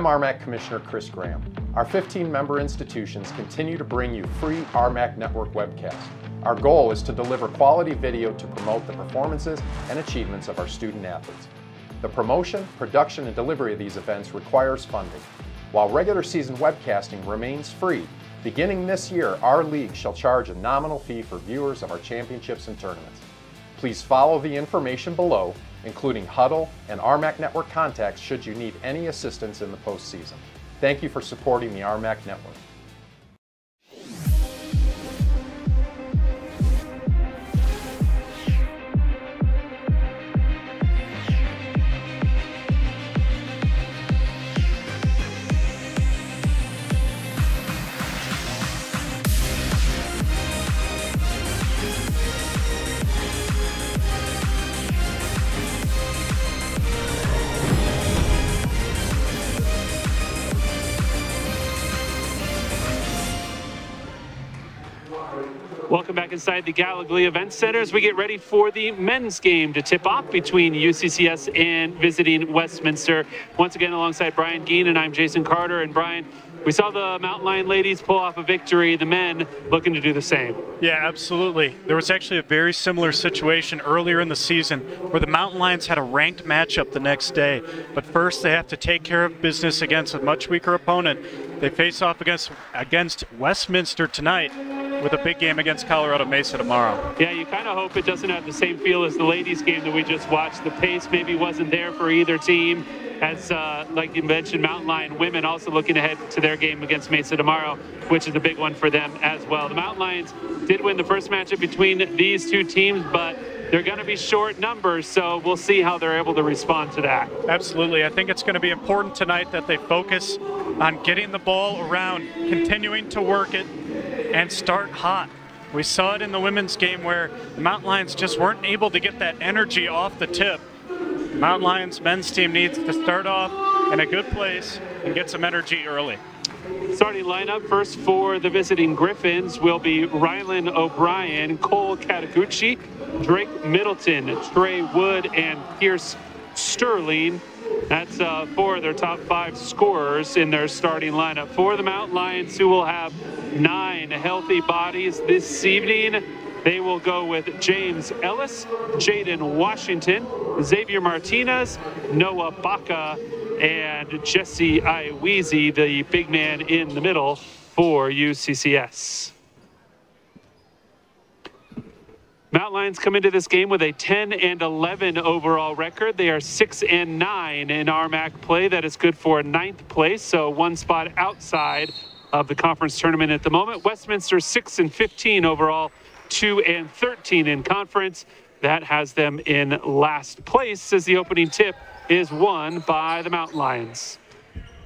I'm RMAC Commissioner Chris Graham. Our 15 member institutions continue to bring you free RMAC Network webcasts. Our goal is to deliver quality video to promote the performances and achievements of our student athletes. The promotion, production, and delivery of these events requires funding. While regular season webcasting remains free, beginning this year, our league shall charge a nominal fee for viewers of our championships and tournaments. Please follow the information below, including Huddle and RMAC Network contacts should you need any assistance in the postseason. Thank you for supporting the RMAC Network. Welcome back inside the Gallogly Event Center as we get ready for the men's game to tip off between UCCS and visiting Westminster. Once again, alongside Brian Geen and I'm Jason Carter. And Brian, we saw the Mountain Lion ladies pull off a victory, the men looking to do the same. Yeah, absolutely. There was actually a very similar situation earlier in the season where the Mountain Lions had a ranked matchup the next day. But first, they have to take care of business against a much weaker opponent. They face off against against Westminster tonight with a big game against Colorado Mesa tomorrow. Yeah, you kind of hope it doesn't have the same feel as the ladies' game that we just watched. The pace maybe wasn't there for either team. As, uh, like you mentioned, Mountain Lion women also looking ahead to their game against Mesa tomorrow, which is a big one for them as well. The Mountain Lions did win the first matchup between these two teams, but they're going to be short numbers, so we'll see how they're able to respond to that. Absolutely. I think it's going to be important tonight that they focus on getting the ball around, continuing to work it, and start hot. We saw it in the women's game where the Mountain Lions just weren't able to get that energy off the tip. Mountain Lions men's team needs to start off in a good place and get some energy early. Starting lineup first for the visiting Griffins will be Rylan O'Brien, Cole Kataguchi, Drake Middleton, Trey Wood, and Pierce Sterling. That's uh, four of their top five scorers in their starting lineup. For the Mountain Lions, who will have nine healthy bodies this evening, they will go with James Ellis, Jaden Washington, Xavier Martinez, Noah Baca, and Jesse Iweezy, the big man in the middle for UCCS. Mountain Lions come into this game with a 10 and 11 overall record. They are 6 and 9 in RMAC play. That is good for ninth place, so one spot outside of the conference tournament at the moment. Westminster 6 and 15 overall, 2 and 13 in conference. That has them in last place as the opening tip is won by the Mountain Lions.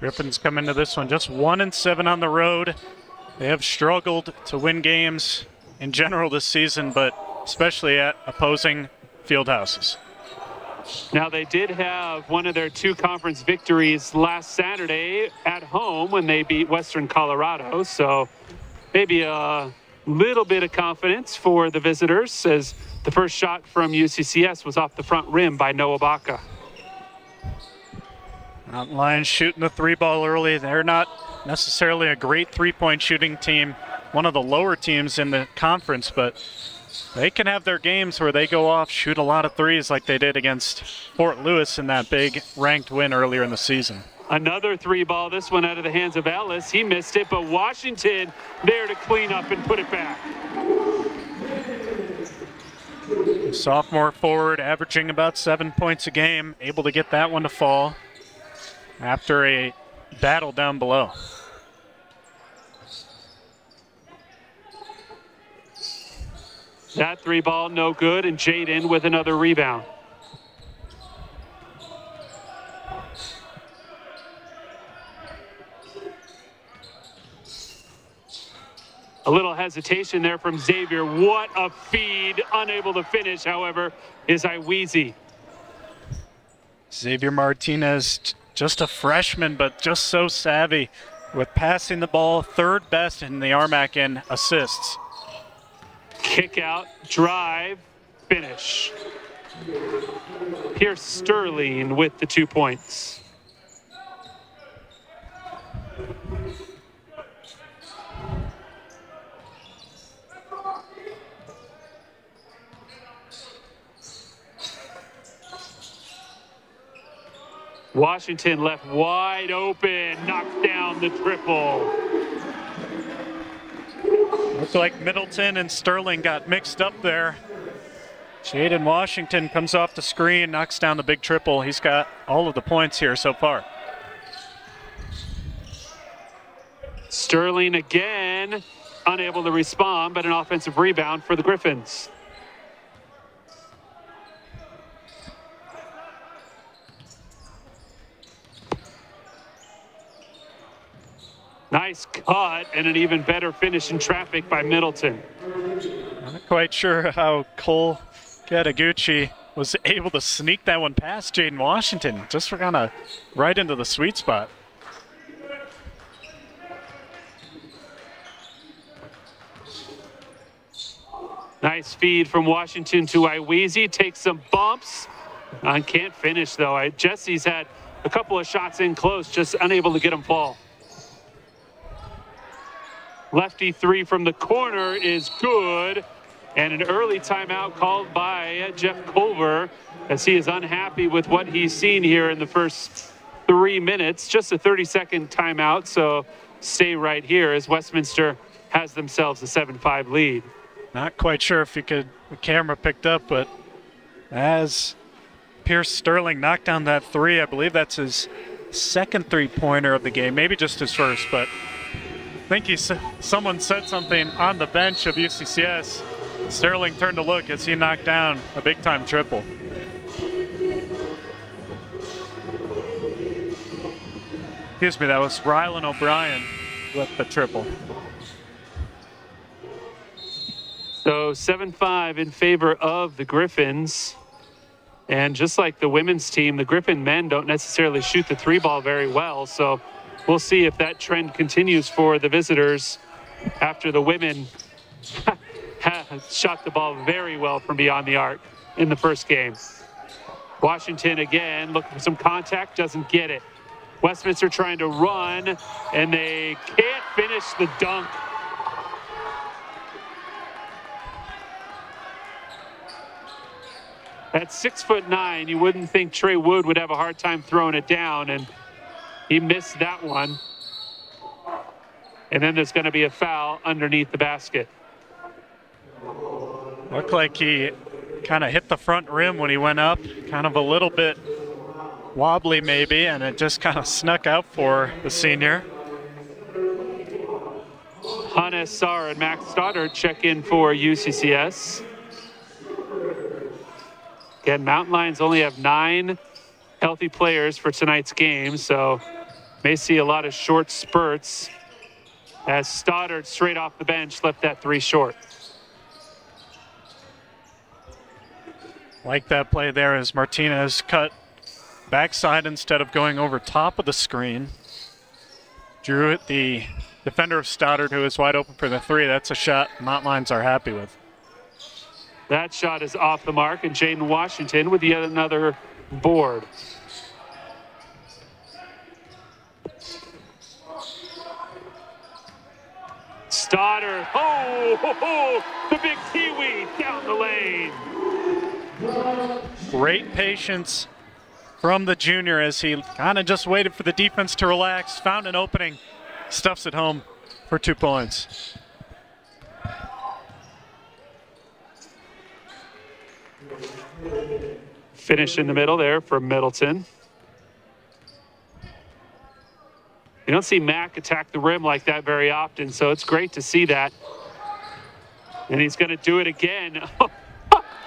Griffins come into this one just 1 and 7 on the road. They have struggled to win games in general this season, but especially at opposing field houses. Now, they did have one of their two conference victories last Saturday at home when they beat Western Colorado. So maybe a little bit of confidence for the visitors as the first shot from UCCS was off the front rim by Noah Baca. Mountain Lions shooting the three ball early. They're not necessarily a great three point shooting team, one of the lower teams in the conference, but they can have their games where they go off, shoot a lot of threes like they did against Fort Lewis in that big ranked win earlier in the season. Another three ball, this one out of the hands of Ellis. He missed it, but Washington there to clean up and put it back. Sophomore forward, averaging about seven points a game, able to get that one to fall after a battle down below. That three ball, no good, and Jaden with another rebound. A little hesitation there from Xavier. What a feed. Unable to finish, however, is Iweezy. Xavier Martinez, just a freshman, but just so savvy with passing the ball, third best in the RMAC in assists. Kick out, drive, finish. Pierce Sterling with the two points. Washington left wide open, knocks down the triple. Looks like Middleton and Sterling got mixed up there. Jaden Washington comes off the screen, knocks down the big triple. He's got all of the points here so far. Sterling again, unable to respond, but an offensive rebound for the Griffins. Nice cut and an even better finish in traffic by Middleton. I'm not quite sure how Cole Kataguchi was able to sneak that one past Jaden Washington. Just for kind of right into the sweet spot. Nice feed from Washington to Iweezy. Takes some bumps. I can't finish though. I, Jesse's had a couple of shots in close, just unable to get him fall. Lefty three from the corner is good. And an early timeout called by Jeff Culver as he is unhappy with what he's seen here in the first three minutes. Just a 30 second timeout, so stay right here as Westminster has themselves a 7 5 lead. Not quite sure if you could, the camera picked up, but as Pierce Sterling knocked down that three, I believe that's his second three pointer of the game, maybe just his first, but I think he someone said something on the bench of UCCS. Sterling turned to look as he knocked down a big time triple. Excuse me, that was Rylan O'Brien with the triple. So 7 5 in favor of the Griffins. And just like the women's team, the Griffin men don't necessarily shoot the three ball very well. So we'll see if that trend continues for the visitors after the women shot the ball very well from beyond the arc in the first game. Washington again looking for some contact, doesn't get it. Westminster trying to run, and they can't finish the dunk. At six foot nine, you wouldn't think Trey Wood would have a hard time throwing it down, and he missed that one. And then there's going to be a foul underneath the basket. Looked like he kind of hit the front rim when he went up, kind of a little bit wobbly maybe, and it just kind of snuck out for the senior. Hannes Saar and Max Stoddard check in for UCCS. Again, Mountain Lions only have nine healthy players for tonight's game, so may see a lot of short spurts as Stoddard straight off the bench left that three short. Like that play there as Martinez cut backside instead of going over top of the screen. Drew it the defender of Stoddard who is wide open for the three. That's a shot Mount Lions are happy with. That shot is off the mark, and Jaden Washington with yet another board. Stoddard, oh, ho, ho, the big Kiwi down the lane. Great patience from the junior as he kind of just waited for the defense to relax, found an opening, stuffs it home for two points. Finish in the middle there for Middleton. You don't see Mack attack the rim like that very often, so it's great to see that. And he's going to do it again.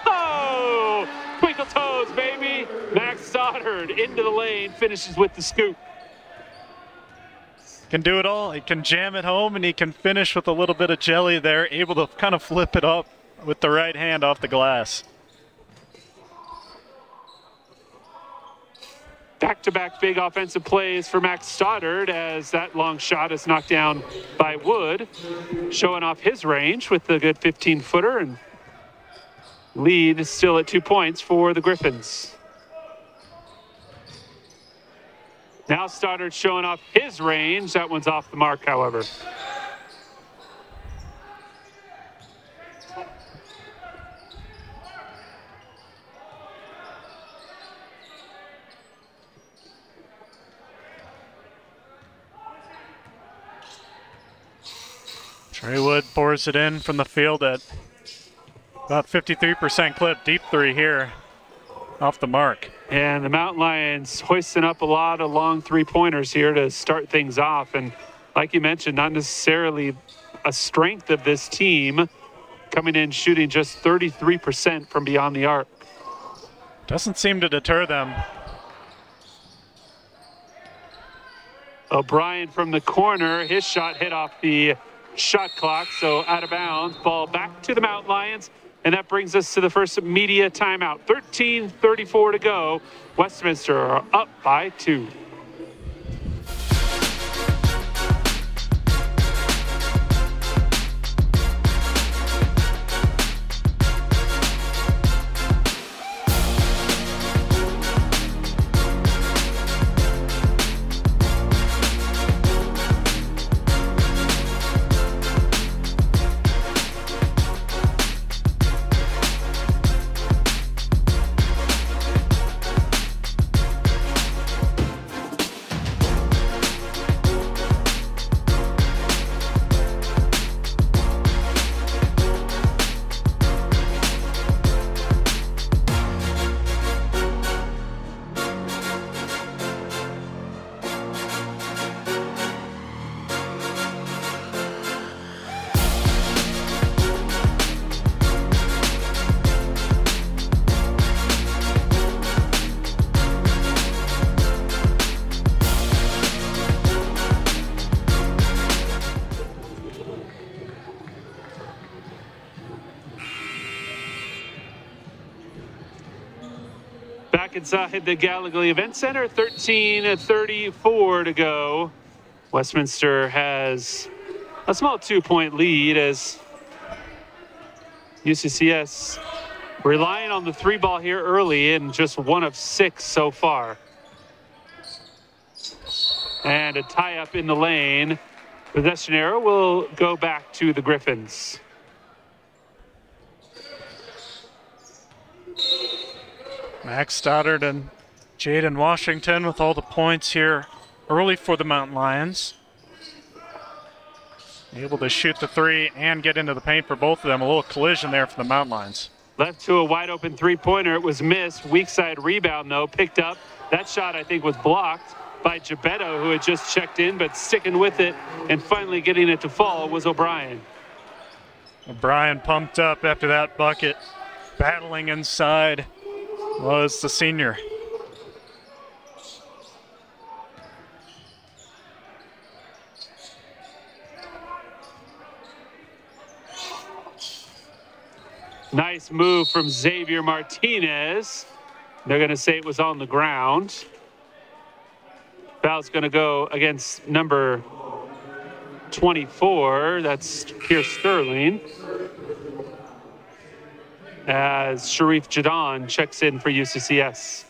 Oh, twinkle toes, baby. Max Stoddard into the lane, finishes with the scoop. Can do it all. He can jam it home and he can finish with a little bit of jelly there, able to kind of flip it up with the right hand off the glass. Back-to-back big offensive plays for Max Stoddard as that long shot is knocked down by Wood, showing off his range with the good 15-footer and lead is still at two points for the Griffins. Now Stoddard showing off his range. That one's off the mark, however. It in from the field at about 53% clip. Deep three here off the mark. And the Mountain Lions hoisting up a lot of long three pointers here to start things off. And like you mentioned, not necessarily a strength of this team coming in shooting just 33% from beyond the arc. Doesn't seem to deter them. O'Brien from the corner, his shot hit off the shot clock, so out of bounds. Ball back to the Mountain Lions, and that brings us to the first media timeout. 13:34 to go. Westminster are up by two. Uh, inside the Gallogly Event Center. 13-34 to go. Westminster has a small two-point lead as UCCS relying on the three ball here early in just one of six so far. And a tie up in the lane. Possession arrow will go back to the Griffins. Max Stoddard and Jaden Washington with all the points here early for the Mountain Lions. Able to shoot the three and get into the paint for both of them. A little collision there for the Mountain Lions. Left to a wide open three pointer. It was missed. Weak side rebound, though, picked up. That shot, I think, was blocked by Gebetto, who had just checked in, but sticking with it and finally getting it to fall was O'Brien. O'Brien pumped up after that bucket, battling inside was the senior. Nice move from Xavier Martinez. They're going to say it was on the ground. Foul's going to go against number 24. That's Pierce Sterling as Sharif Jadon checks in for UCCS.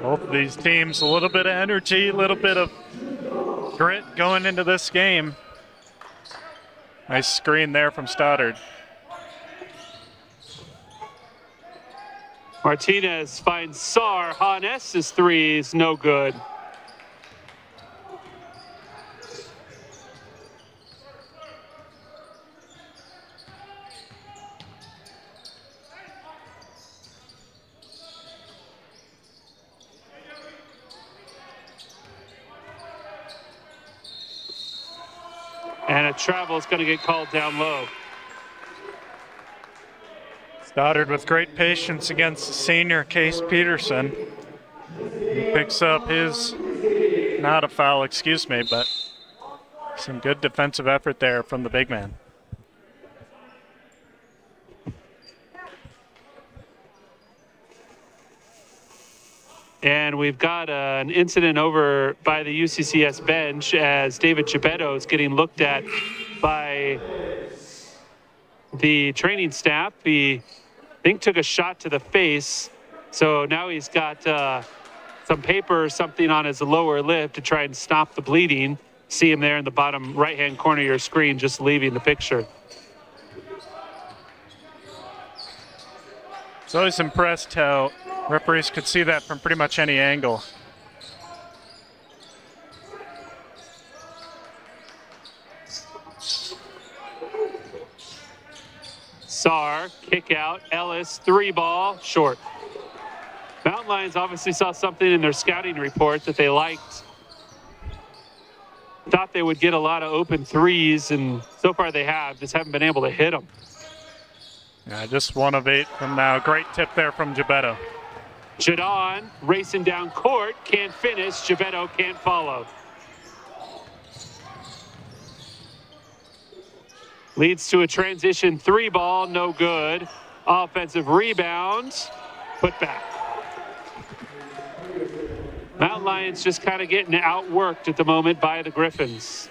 Both of these teams, a little bit of energy, a little bit of grit going into this game. Nice screen there from Stoddard. Martinez finds Sar. Hannes' three is no good. Travel is going to get called down low. Stoddard with great patience against senior Case Peterson. He picks up his, not a foul, excuse me, but some good defensive effort there from the big man. And we've got uh, an incident over by the UCCS bench as David Gebetto is getting looked at by the training staff. He, I think, took a shot to the face. So now he's got uh, some paper or something on his lower lip to try and stop the bleeding. See him there in the bottom right hand corner of your screen, just leaving the picture. So I was impressed how Referees could see that from pretty much any angle. Sar, kick out, Ellis, three ball, short. Mountain Lions obviously saw something in their scouting report that they liked. Thought they would get a lot of open threes, and so far they have, just haven't been able to hit them. Yeah, just one of eight from now. Great tip there from Gebetto. Jadon racing down court, can't finish. Gebetto can't follow. Leads to a transition three ball, no good. Offensive rebound, put back. Mountain Lions just kind of getting outworked at the moment by the Griffins.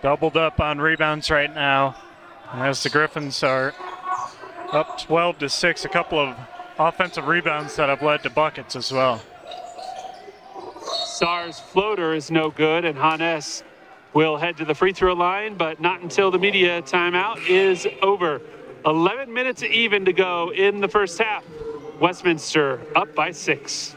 Doubled up on rebounds right now as the Griffins are up 12 to 6. A couple of offensive rebounds that have led to buckets as well. Sar's floater is no good, and Hannes will head to the free throw line, but not until the media timeout is over. 11 minutes even to go in the first half. Westminster up by six.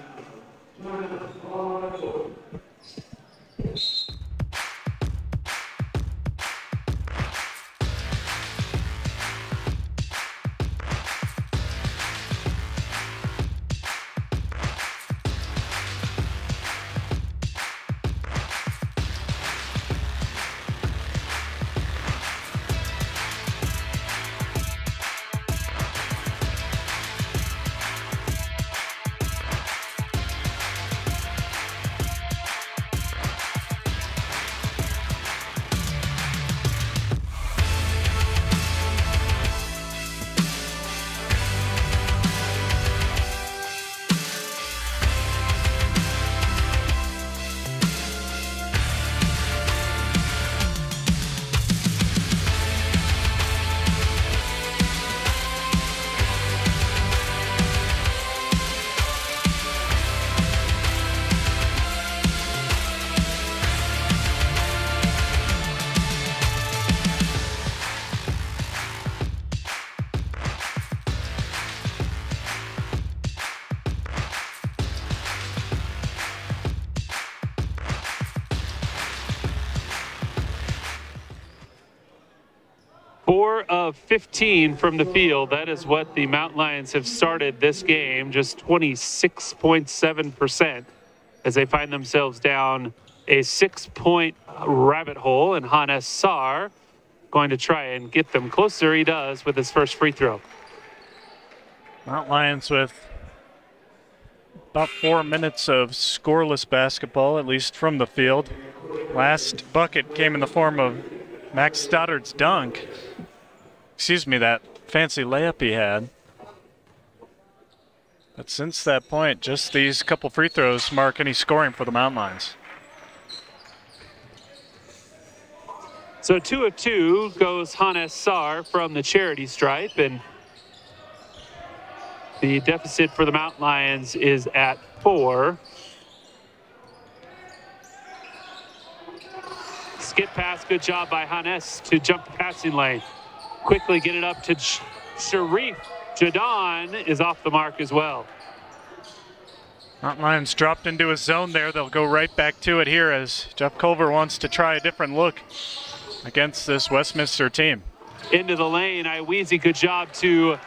15 from the field. That is what the Mountain Lions have started this game, just 26.7% as they find themselves down a six point rabbit hole. And Hannes Sar going to try and get them closer. He does with his first free throw. Mount Lions with about four minutes of scoreless basketball, at least from the field. Last bucket came in the form of Max Stoddard's dunk. Excuse me, that fancy layup he had. But since that point, just these couple free throws mark any scoring for the Mountain Lions. So two of two goes Hannes Sar from the charity stripe, and the deficit for the Mountain Lions is at four. Skip pass, good job by Hannes to jump the passing lane. Quickly get it up to Sh- Sharif. Jadon is off the mark as well. Mount Lions dropped into a zone there. They'll go right back to it here as Jeff Culver wants to try a different look against this Westminster team. Into the lane, Iweezy, good job to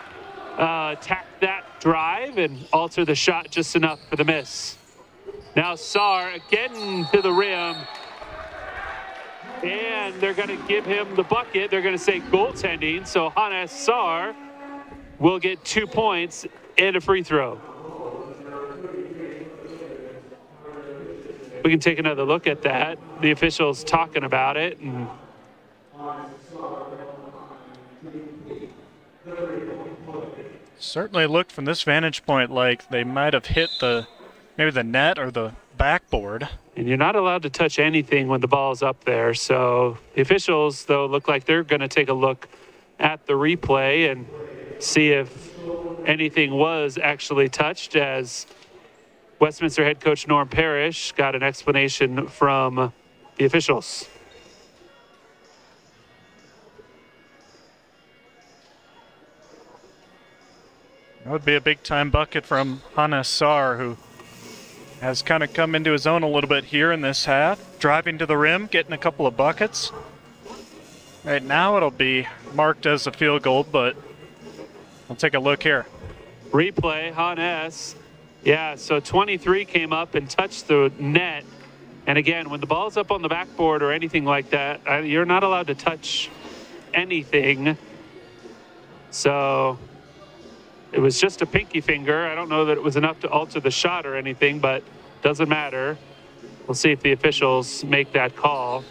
uh, attack that drive and alter the shot just enough for the miss. Now Sar again to the rim. And they're going to give him the bucket. They're going to say goaltending. So Hannes Sar will get two points and a free throw. We can take another look at that. The officials talking about it. And Certainly looked from this vantage point like they might have hit the maybe the net or the backboard. And you're not allowed to touch anything when the ball's up there. So the officials, though, look like they're going to take a look at the replay and see if anything was actually touched as Westminster head coach Norm Parrish got an explanation from the officials. That would be a big time bucket from Hannes Sar, who has kind of come into his own a little bit here in this half. Driving to the rim, getting a couple of buckets. Right now it'll be marked as a field goal, but I'll take a look here. Replay, Hannes. Yeah, so 23 came up and touched the net. And again, when the ball's up on the backboard or anything like that, uh, you're not allowed to touch anything. So it was just a pinky finger. I don't know that it was enough to alter the shot or anything, but doesn't matter. We'll see if the officials make that call.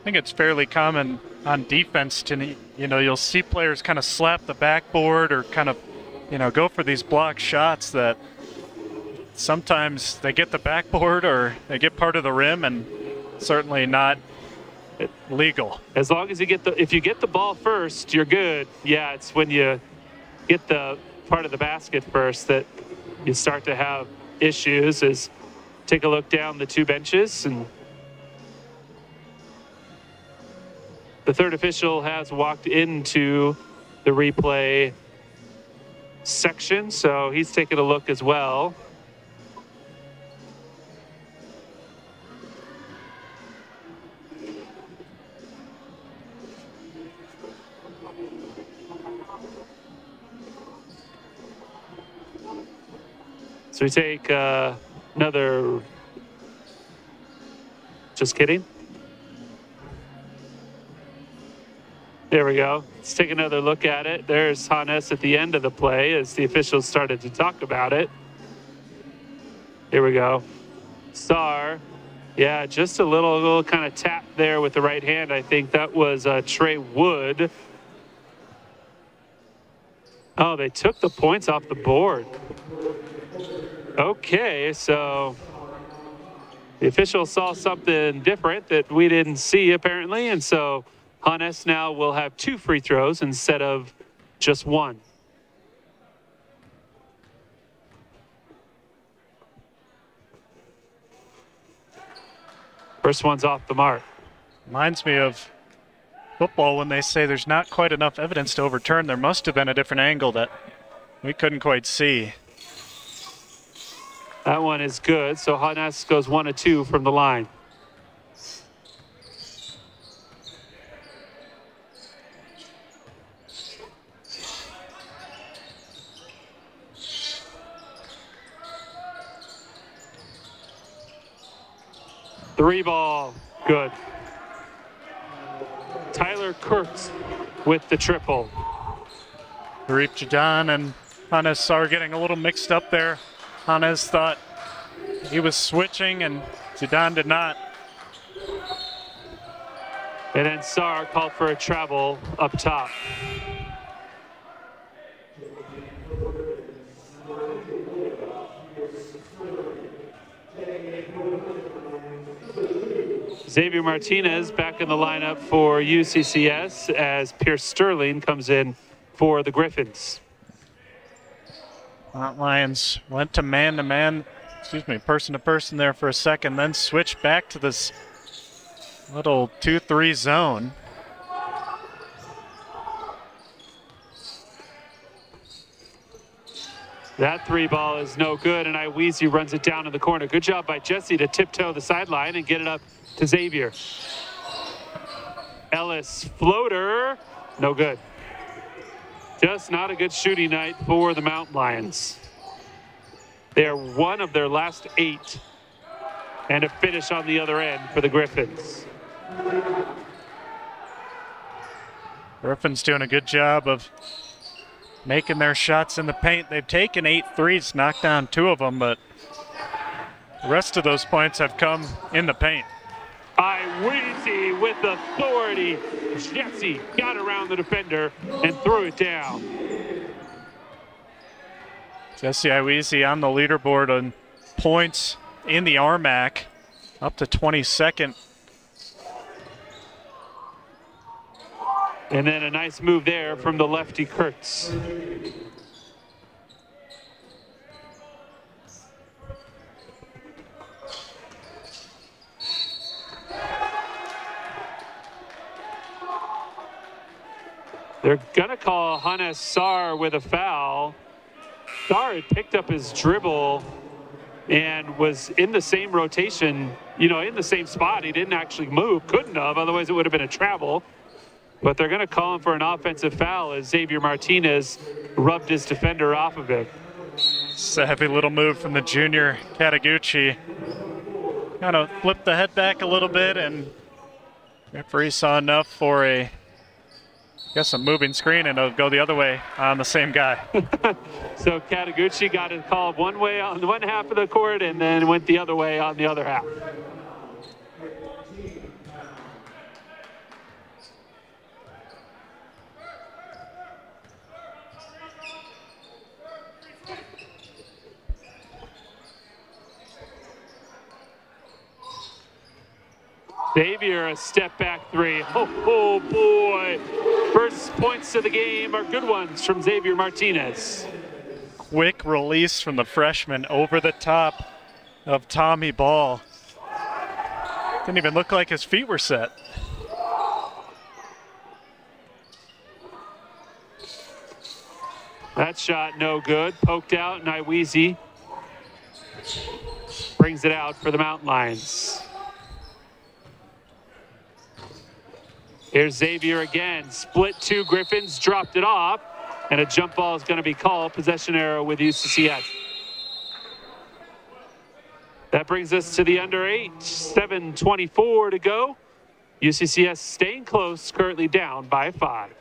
I think it's fairly common on defense to, you know, you'll see players kind of slap the backboard or kind of, you know, go for these block shots that sometimes they get the backboard or they get part of the rim and certainly not legal. As long as you get the, if you get the ball first, you're good. Yeah, it's when you get the part of the basket first that you start to have issues. Is take a look down the two benches and the third official has walked into the replay section, so he's taking a look as well. So we take uh, another. Just kidding. There we go. Let's take another look at it. There's Hannes at the end of the play as the officials started to talk about it. Here we go. Star. Yeah, just a little, little kind of tap there with the right hand. I think that was uh, Trey Wood. Oh, they took the points off the board. Okay, so the official saw something different that we didn't see apparently, and so Hannes now will have two free throws instead of just one. First one's off the mark. Reminds me of football when they say there's not quite enough evidence to overturn. There must have been a different angle that we couldn't quite see. That one is good. So Hannes goes one of two from the line. Three ball, good. Tyler Kurtz with the triple. Arif Jadon and Hannes are getting a little mixed up there. Hannes thought he was switching, and Zidane did not. And then Sar called for a travel up top. Xavier Martinez back in the lineup for UCCS as Pierce Sterling comes in for the Griffins. Mount Lions went to man to man, excuse me, person to person there for a second, then switched back to this little 2 3 zone. That three ball is no good, and Iweezy runs it down in the corner. Good job by Jesse to tiptoe the sideline and get it up to Xavier. Ellis floater, no good. Just not a good shooting night for the Mountain Lions. They are one of their last eight and a finish on the other end for the Griffins. Griffins doing a good job of making their shots in the paint. They've taken eight threes, knocked down two of them, but the rest of those points have come in the paint. Iweezy with authority. Jesse got around the defender and threw it down. Jesse Iweezy on the leaderboard on points in the RMAC, up to 22nd. And then a nice move there from the lefty Kurtz. They're going to call Hannes Sar with a foul. Sar had picked up his dribble and was in the same rotation, you know, in the same spot. He didn't actually move, couldn't have, otherwise it would have been a travel. But they're going to call him for an offensive foul as Xavier Martinez rubbed his defender off of him. It's a heavy little move from the junior Kataguchi. Kind of flipped the head back a little bit, and referee saw enough for a, guess, a moving screen, and it'll go the other way on the same guy. so Kataguchi got it called one way on one half of the court, and then went the other way on the other half. Xavier, a step back three. Oh, oh, boy. First points of the game are good ones from Xavier Martinez. Quick release from the freshman over the top of Tommy Ball. Didn't even look like his feet were set. That shot no good. Poked out, Naiwizi brings it out for the Mountain Lions. Here's Xavier again. Split two Griffins, dropped it off, and a jump ball is going to be called. Possession arrow with UCCS. That brings us to the under eight. 7.24 to go. UCCS staying close, currently down by five.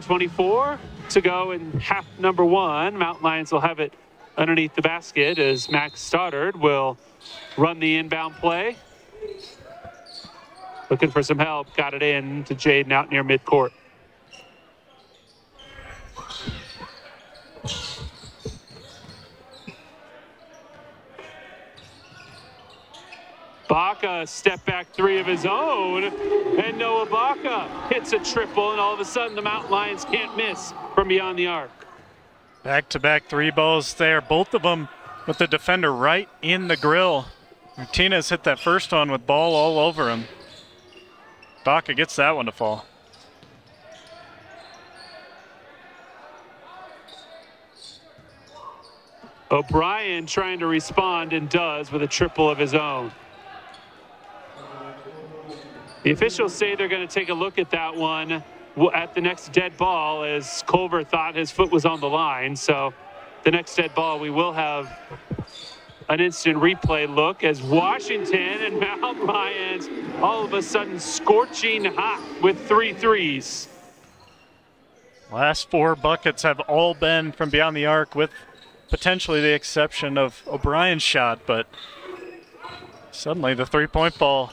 7.24 to go in half number one. Mountain Lions will have it underneath the basket as Max Stoddard will run the inbound play. Looking for some help. Got it in to Jaden out near midcourt. Baca step back three of his own, and Noah Baca hits a triple, and all of a sudden the Mountain Lions can't miss from beyond the arc. Back to back three balls there, both of them with the defender right in the grill. Martinez hit that first one with ball all over him. Baca gets that one to fall. O'Brien trying to respond and does with a triple of his own. The officials say they're going to take a look at that one at the next dead ball as Culver thought his foot was on the line. So the next dead ball, we will have an instant replay look as Washington and Mount Lions all of a sudden scorching hot with three threes. Last four buckets have all been from beyond the arc with potentially the exception of O'Brien's shot, but suddenly the three-point ball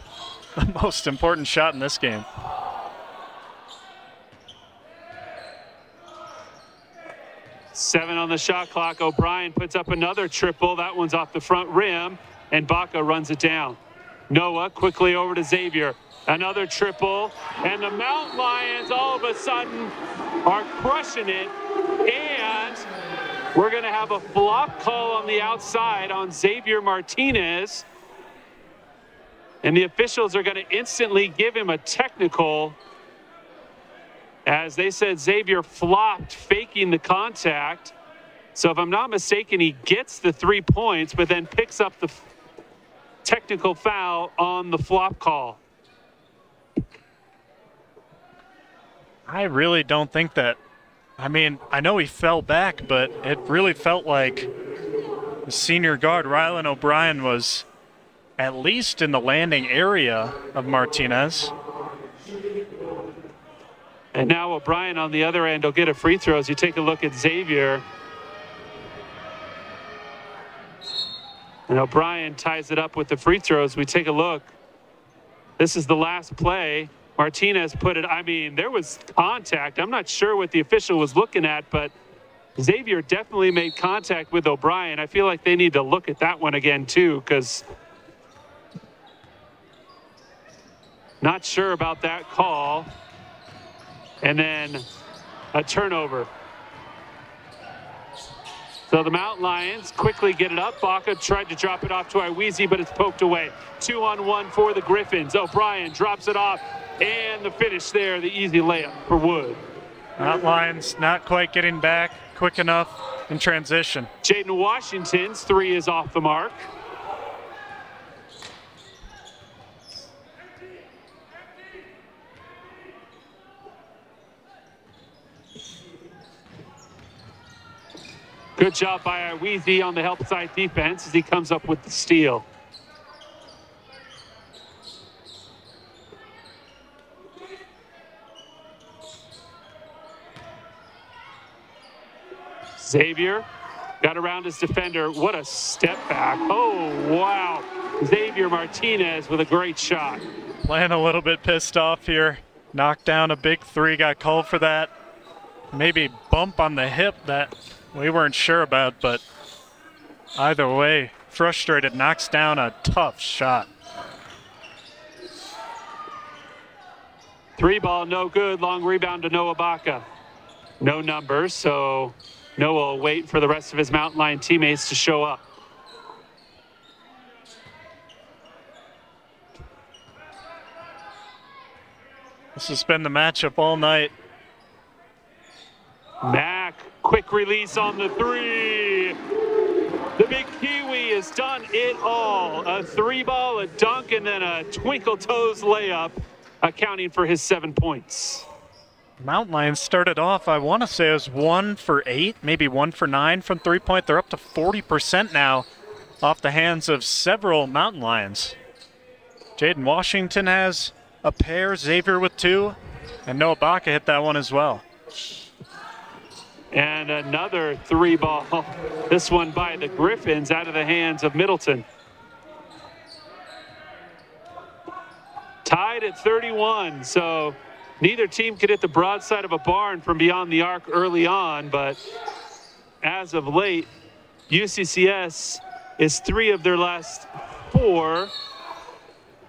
the most important shot in this game. Seven on the shot clock. O'Brien puts up another triple. That one's off the front rim, and Baca runs it down. Noah quickly over to Xavier. Another triple, and the Mountain Lions all of a sudden are crushing it. And we're going to have a flop call on the outside on Xavier Martinez. And the officials are going to instantly give him a technical as they said Xavier flopped, faking the contact. So if I'm not mistaken, he gets the three points, but then picks up the technical foul on the flop call. I really don't think that I mean, I know he fell back, but it really felt like the senior guard, Rylan O'Brien, was at least in the landing area of Martinez. And now O'Brien on the other end will get a free throw as you take a look at Xavier. And O'Brien ties it up with the free throws. We take a look. This is the last play. Martinez put it, I mean, there was contact. I'm not sure what the official was looking at, but Xavier definitely made contact with O'Brien. I feel like they need to look at that one again, too, because not sure about that call. And then a turnover. So the Mountain Lions quickly get it up. Baca tried to drop it off to Iwezi, but it's poked away. Two on one for the Griffins. O'Brien drops it off, and the finish there, the easy layup for Wood. Mountain Lions not quite getting back quick enough in transition. Jadon Washington's three is off the mark. Good job by Iwezi on the help side defense as he comes up with the steal. Xavier got around his defender. What a step back. Oh, wow. Xavier Martinez with a great shot. Playing a little bit pissed off here. Knocked down a big three, got called for that. Maybe bump on the hip that we weren't sure about, but either way, frustrated, knocks down a tough shot. Three ball, no good. Long rebound to Noah Baca. No numbers, so Noah will wait for the rest of his Mountain Lion teammates to show up. This has been the matchup all night. Mack, quick release on the three. The big Kiwi has done it all. A three ball, a dunk, and then a twinkle toes layup, accounting for his seven points. Mountain Lions started off, I want to say it was one for eight, maybe one for nine from three point. They're up to 40% now off the hands of several Mountain Lions. Jadon Washington has a pair, Xavier with two, and Noah Baca hit that one as well. And another three ball, this one by the Griffins out of the hands of Middleton. Tied at 31, so neither team could hit the broadside of a barn from beyond the arc early on, but as of late, UCCS is three of their last four,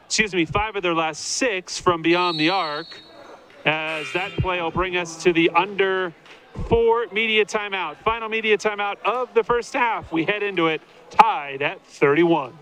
excuse me, five of their last six from beyond the arc, as that play will bring us to the under four media timeout. Final media timeout of the first half. We head into it tied at 31.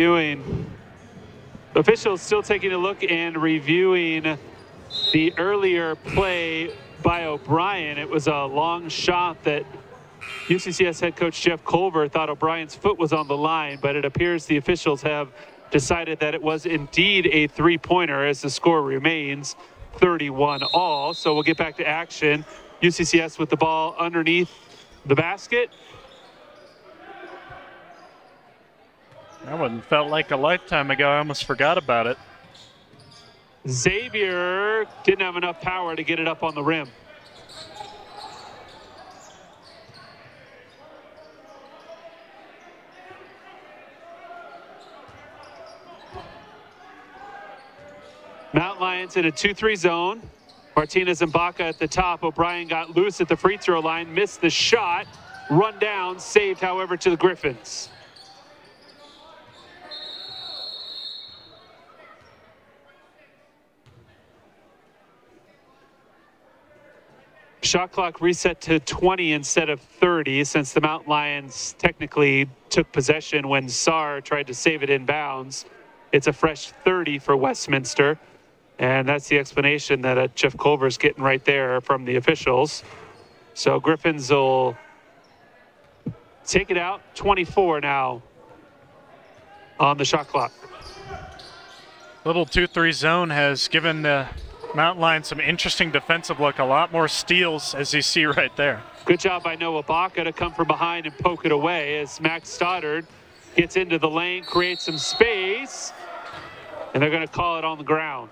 Viewing. Officials still taking a look and reviewing the earlier play by O'Brien. It was a long shot that UCCS head coach Jeff Culver thought O'Brien's foot was on the line, but it appears the officials have decided that it was indeed a three pointer as the score remains 31 all. So we'll get back to action. UCCS with the ball underneath the basket. That one felt like a lifetime ago. I almost forgot about it. Xavier didn't have enough power to get it up on the rim. Mount Lions in a 2-3 zone. Martinez and Baca at the top. O'Brien got loose at the free throw line, missed the shot, run down, saved, however, to the Griffins. Shot clock reset to 20 instead of 30 since the Mount Lions technically took possession when Saar tried to save it in bounds. It's a fresh 30 for Westminster. And that's the explanation that uh, Jeff Culver's getting right there from the officials. So Griffins will take it out. 24 now on the shot clock. Little 2-3 zone has given the Mount Lions some interesting defensive look. A lot more steals, as you see right there. Good job by Noah Baca to come from behind and poke it away as Max Stoddard gets into the lane, creates some space, and they're going to call it on the ground.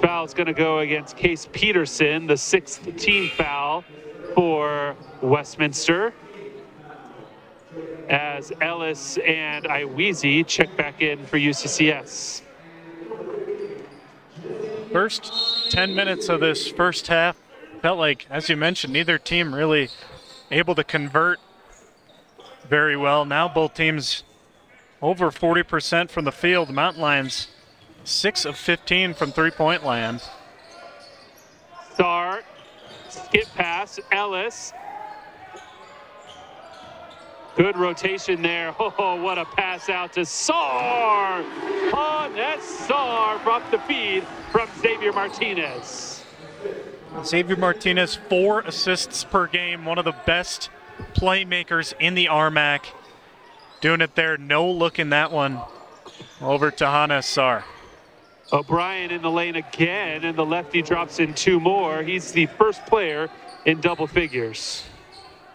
Foul's going to go against Case Peterson, the sixth team foul for Westminster. As Ellis and Iweezy check back in for UCCS. First 10 minutes of this first half felt like, as you mentioned, neither team really able to convert very well. Now both teams over 40% from the field. Mountain Lions 6 of 15 from three-point land. Start, skip pass, Ellis. Good rotation there. Oh, what a pass out to Saar. Oh, that's Saar brought the feed from Xavier Martinez. Xavier Martinez, four assists per game, one of the best playmakers in the RMAC. Doing it there, no look in that one. Over to Hannes Saar. O'Brien in the lane again, and the lefty drops in two more. He's the first player in double figures.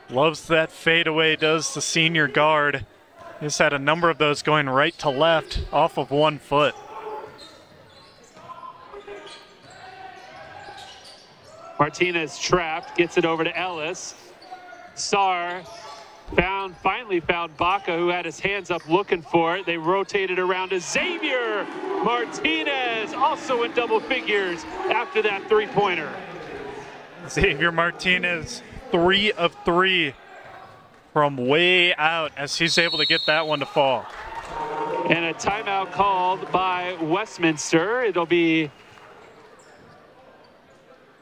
Loves that fadeaway, does the senior guard. He's had a number of those going right to left off of one foot. Martinez trapped, gets it over to Ellis. Saar found, finally found Baca, who had his hands up looking for it. They rotated around to Xavier Martinez, also in double figures after that three-pointer. Xavier Martinez, three of three from way out as he's able to get that one to fall. And a timeout called by Westminster. It'll be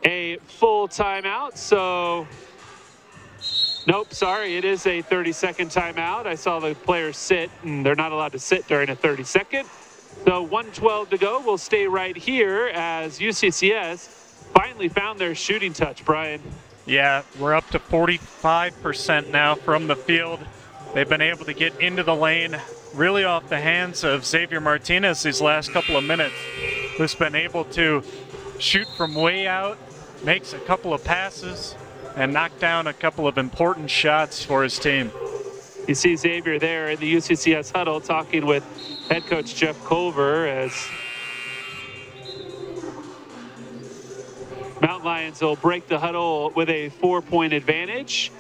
a full timeout, so Nope, sorry, it is a 30 second timeout. I saw the players sit, and they're not allowed to sit during a 30 second. So 112 to go. We'll stay right here as UCCS finally found their shooting touch, Brian. Yeah, we're up to 45% now from the field. They've been able to get into the lane really off the hands of Xavier Martinez these last couple of minutes, who's been able to shoot from way out, makes a couple of passes, and knock down a couple of important shots for his team. You see Xavier there in the UCCS huddle talking with head coach Jeff Culver as Mount Lions will break the huddle with a four point advantage.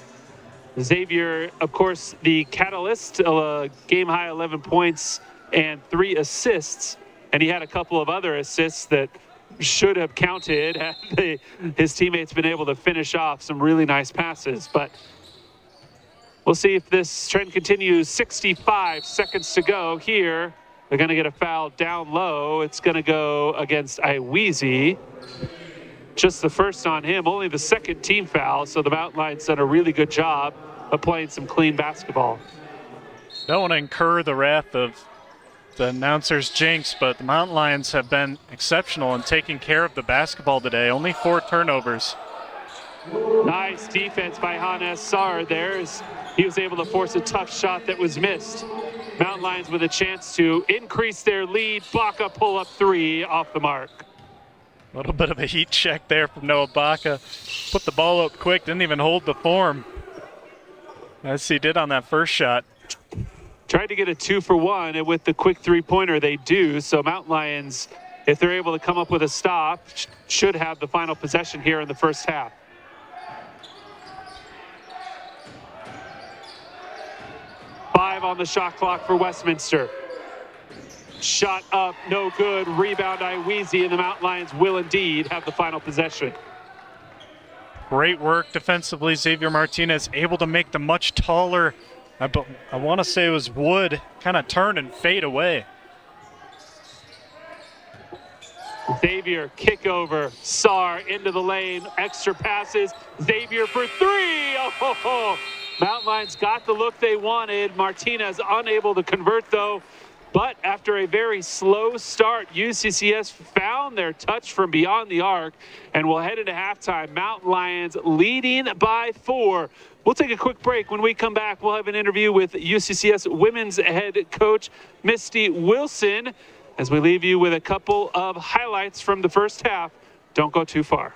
Xavier, of course, the catalyst, uh, game high 11 points and three assists. And he had a couple of other assists that should have counted had they, his teammates been able to finish off some really nice passes. But we'll see if this trend continues. 65 seconds to go here. They're going to get a foul down low. It's going to go against Iweezy. Just the first on him, only the second team foul. So the Mountain Lions done a really good job of playing some clean basketball. Don't want to incur the wrath of the announcer's jinx, but the Mountain Lions have been exceptional in taking care of the basketball today. Only four turnovers. Nice defense by Hannes Saar there he was able to force a tough shot that was missed. Mountain Lions with a chance to increase their lead. Baca pull up three off the mark. A little bit of a heat check there from Noah Baca. Put the ball up quick, didn't even hold the form. As he did on that first shot. Tried to get a two for one, and with the quick three pointer, they do. So Mountain Lions, if they're able to come up with a stop, should have the final possession here in the first half. Five on the shot clock for Westminster. Shot up, no good. Rebound, Iweezy, and the Mountain Lions will indeed have the final possession. Great work defensively. Xavier Martinez able to make the much taller, I, I want to say it was Wood, kind of turn and fade away. Xavier kick over, Saar into the lane, extra passes. Xavier for three. Oh, Mountain Lions got the look they wanted. Martinez unable to convert though. But after a very slow start, UCCS found their touch from beyond the arc and will head into halftime. Mountain Lions leading by four. We'll take a quick break. When we come back, we'll have an interview with UCCS women's head coach Misty Wilson as we leave you with a couple of highlights from the first half. Don't go too far.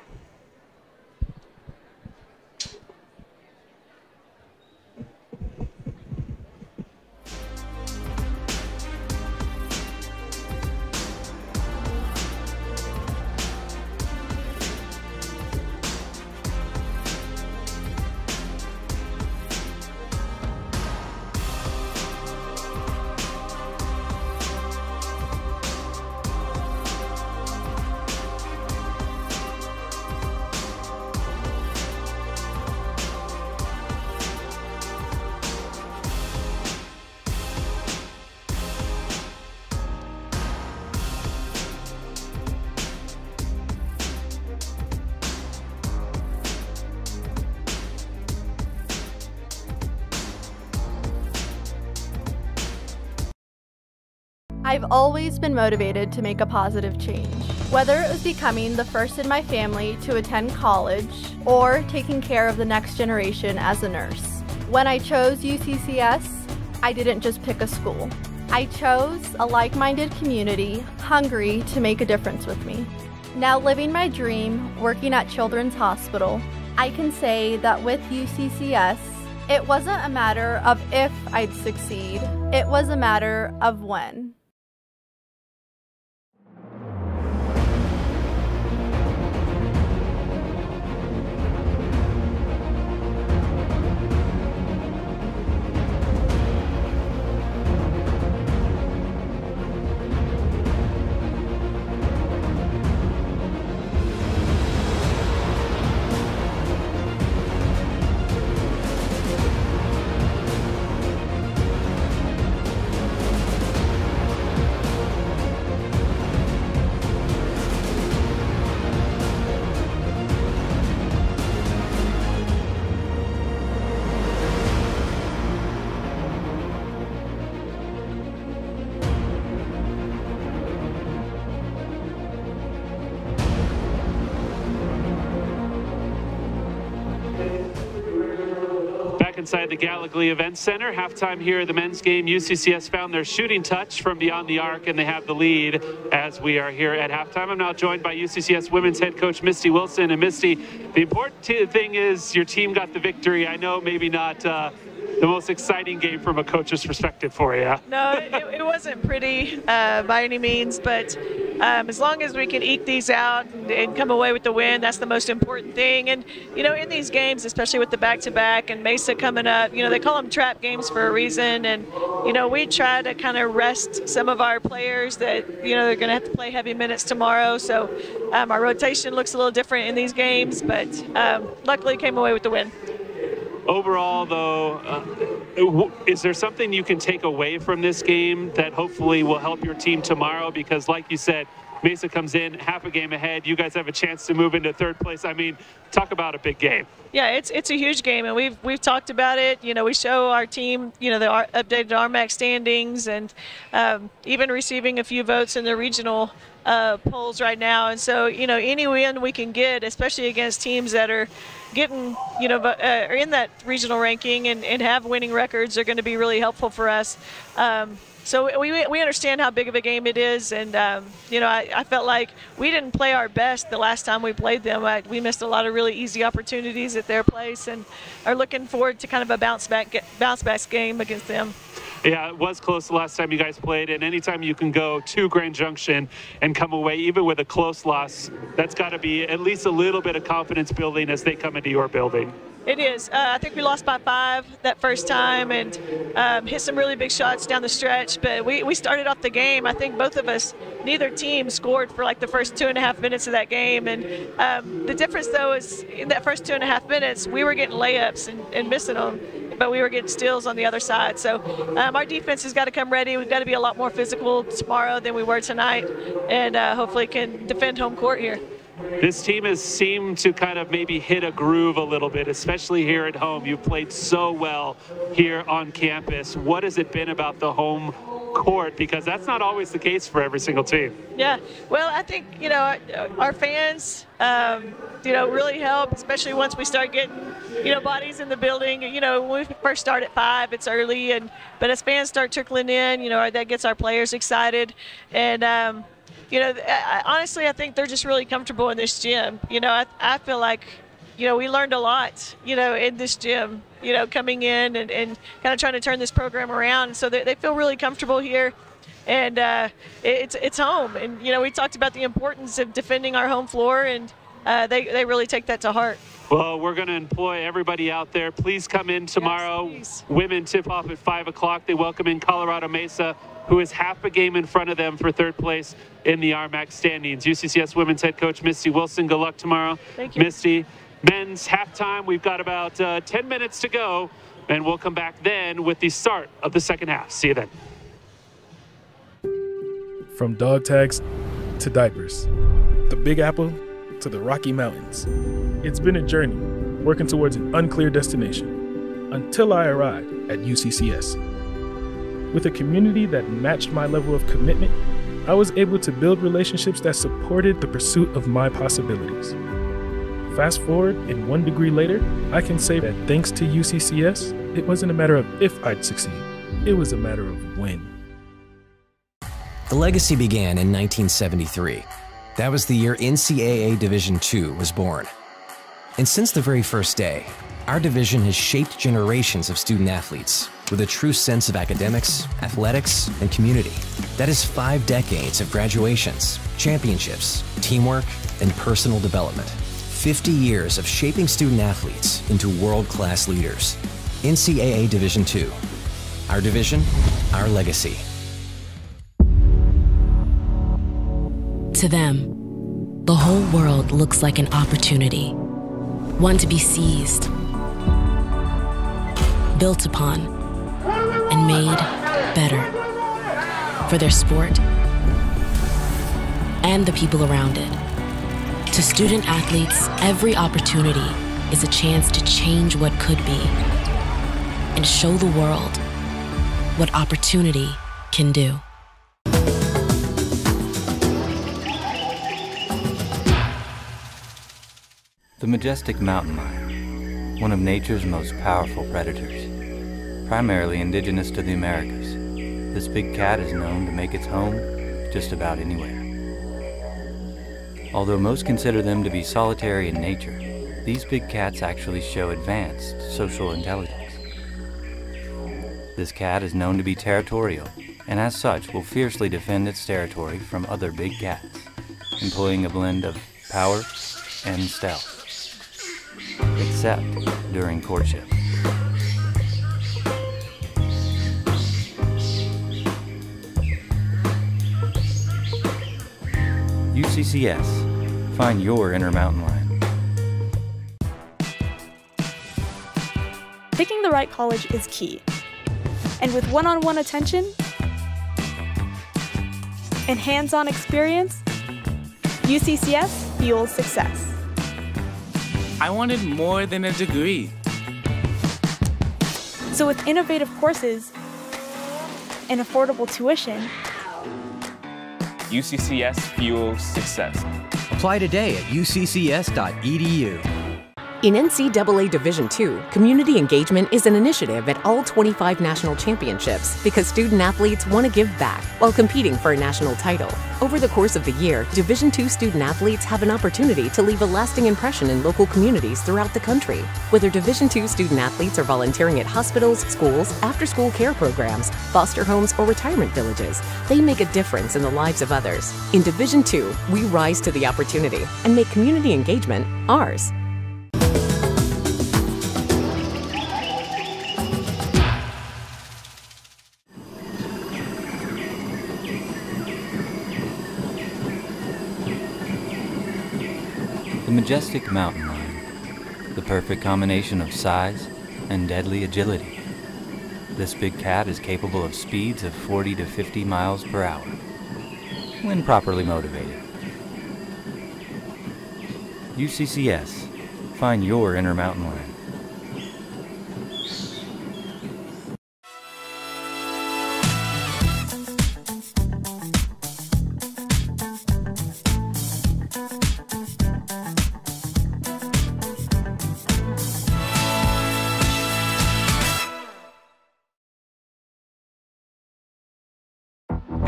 I've always been motivated to make a positive change. Whether it was becoming the first in my family to attend college or taking care of the next generation as a nurse. When I chose UCCS, I didn't just pick a school. I chose a like minded community hungry to make a difference with me. Now, living my dream, working at Children's Hospital, I can say that with UCCS, it wasn't a matter of if I'd succeed, it was a matter of when. Inside the Gallogly Event Center. Halftime here at the men's game. UCCS found their shooting touch from beyond the arc, and they have the lead as we are here at halftime. I'm now joined by UCCS women's head coach Misty Wilson. And Misty, the important thing is your team got the victory. I know maybe not. Uh, the most exciting game from a coach's perspective for you. no, it, it, wasn't pretty uh, by any means, but um, as long as we can eke these out and, and, come away with the win, that's the most important thing. And, you know, in these games, especially with the back to back and Mesa coming up, you know, they call them trap games for a reason. And, you know, we try to kind of rest some of our players that, you know, they're going to have to play heavy minutes tomorrow. So um, our rotation looks a little different in these games, but um, luckily came away with the win overall, though, uh, is there something you can take away from this game that hopefully will help your team tomorrow? Because, like you said, Mesa comes in half a game ahead. You guys have a chance to move into third place. I mean, talk about a big game. Yeah, it's it's a huge game, and we've we've talked about it. You know, we show our team, you know, the updated RMAC standings, and um, even receiving a few votes in the regional uh, polls right now. And so, you know, any win we can get, especially against teams that are getting, you know, uh, are in that regional ranking and, and have winning records, are going to be really helpful for us. Um, so we, we understand how big of a game it is, and um, you know I, I, felt like we didn't play our best the last time we played them. I, we missed a lot of really easy opportunities at their place, and are looking forward to kind of a bounce back bounce back game against them. Yeah, it was close the last time you guys played, and anytime you can go to Grand Junction and come away even with a close loss, that's got to be at least a little bit of confidence building as they come into your building. It is. Uh, I think we lost by five that first time and um, hit some really big shots down the stretch. But we, we started off the game. I think both of us, neither team scored for like the first two and a half minutes of that game. And um, the difference, though, is in that first two and a half minutes, we were getting layups and, and missing them, but we were getting steals on the other side. So um, our defense has got to come ready. We've got to be a lot more physical tomorrow than we were tonight, and uh, hopefully can defend home court here. This team has seemed to kind of maybe hit a groove a little bit, especially here at home. You've played so well here on campus. What has it been about the home court? Because that's not always the case for every single team. Yeah, well, I think, you know, our fans, um, you know, really help, especially once we start getting, you know, bodies in the building. You know, when we first start at five, it's early, and but as fans start trickling in, you know, that gets our players excited. And, um, you know, I, honestly, I think they're just really comfortable in this gym. You know, I, I feel like, you know, we learned a lot, you know, in this gym, you know, coming in and, and kind of trying to turn this program around. So they, they feel really comfortable here. And uh, it's it's home, and you know we talked about the importance of defending our home floor, and uh, they they really take that to heart. Well, we're going to employ everybody out there. Please come in tomorrow. Yes, Women tip off at 5 o'clock. They welcome in Colorado Mesa who is half a game in front of them for third place in the RMAC standings. UCCS women's head coach Misty Wilson, good luck tomorrow. Thank you. Misty, men's halftime, we've got about uh, 10 minutes to go, and we'll come back then with the start of the second half. See you then. From dog tags to diapers, the Big Apple to the Rocky Mountains. It's been a journey working towards an unclear destination until I arrived at UCCS. With a community that matched my level of commitment, I was able to build relationships that supported the pursuit of my possibilities. Fast forward, and one degree later, I can say that thanks to UCCS, it wasn't a matter of if I'd succeed, it was a matter of when. The legacy began in 1973. That was the year NCAA Division II was born. And since the very first day, our division has shaped generations of student athletes with a true sense of academics, athletics, and community. That is five decades of graduations, championships, teamwork, and personal development. 50 years of shaping student athletes into world class leaders. NCAA Division II. Our division, our legacy. To them, the whole world looks like an opportunity, one to be seized, built upon and made better for their sport and the people around it. To student athletes, every opportunity is a chance to change what could be and show the world what opportunity can do. The majestic mountain lion, one of nature's most powerful predators primarily indigenous to the Americas. This big cat is known to make its home just about anywhere. Although most consider them to be solitary in nature, these big cats actually show advanced social intelligence. This cat is known to be territorial, and as such will fiercely defend its territory from other big cats, employing a blend of power and stealth, except during courtship. UCCS. Find your inner mountain lion. Picking the right college is key. And with one on one attention and hands on experience, UCCS fuels success. I wanted more than a degree. So, with innovative courses and affordable tuition, UCCS fuels success. Apply today at uccs.edu. In NCAA Division II, community engagement is an initiative at all 25 national championships because student athletes want to give back while competing for a national title. Over the course of the year, Division II student athletes have an opportunity to leave a lasting impression in local communities throughout the country. Whether Division II student athletes are volunteering at hospitals, schools, after school care programs, foster homes, or retirement villages, they make a difference in the lives of others. In Division II, we rise to the opportunity and make community engagement ours. The majestic mountain lion, the perfect combination of size and deadly agility. This big cat is capable of speeds of 40 to 50 miles per hour when properly motivated. UCCS, find your inner mountain lion.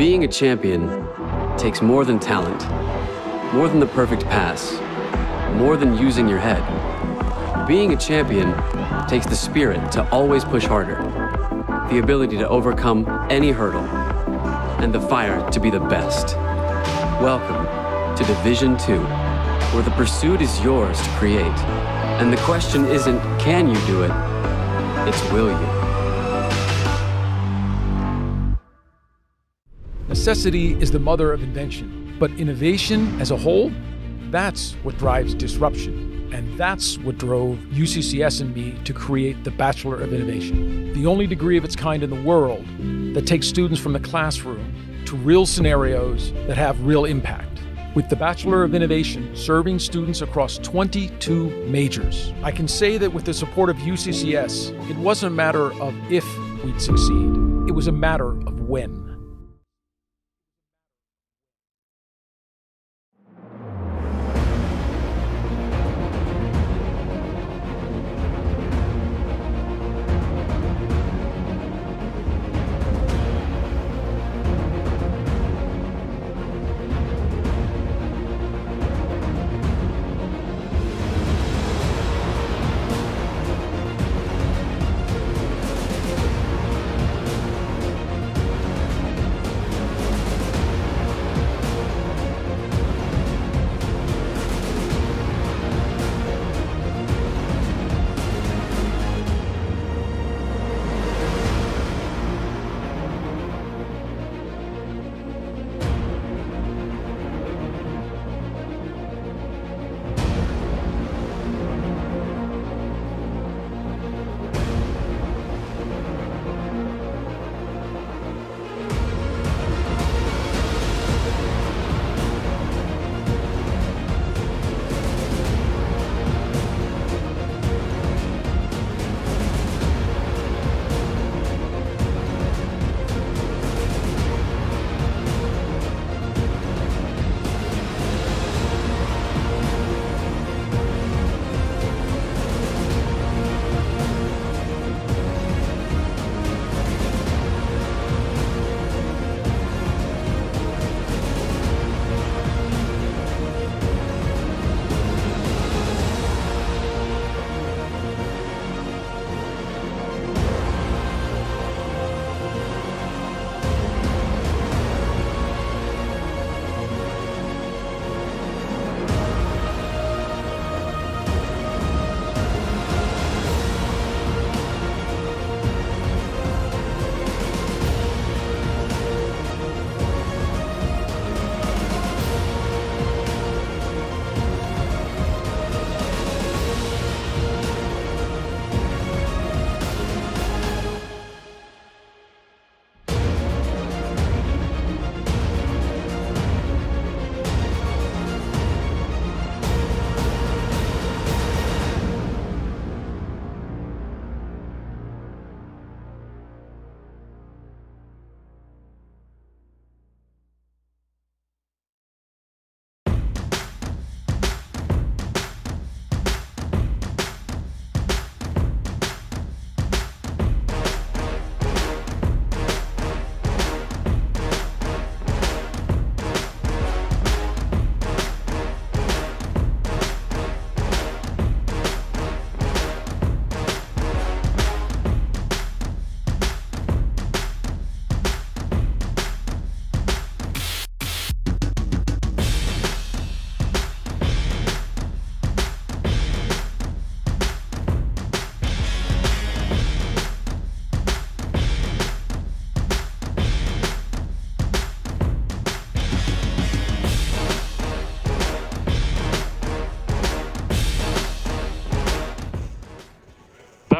Being a champion takes more than talent, more than the perfect pass, more than using your head. Being a champion takes the spirit to always push harder, the ability to overcome any hurdle, and the fire to be the best. Welcome to Division 2, where the pursuit is yours to create. And the question isn't, can you do it? It's, will you? Necessity is the mother of invention, but innovation as a whole, that's what drives disruption. And that's what drove UCCS and me to create the Bachelor of Innovation, the only degree of its kind in the world that takes students from the classroom to real scenarios that have real impact. With the Bachelor of Innovation serving students across 22 majors, I can say that with the support of UCCS, it wasn't a matter of if we'd succeed, it was a matter of when.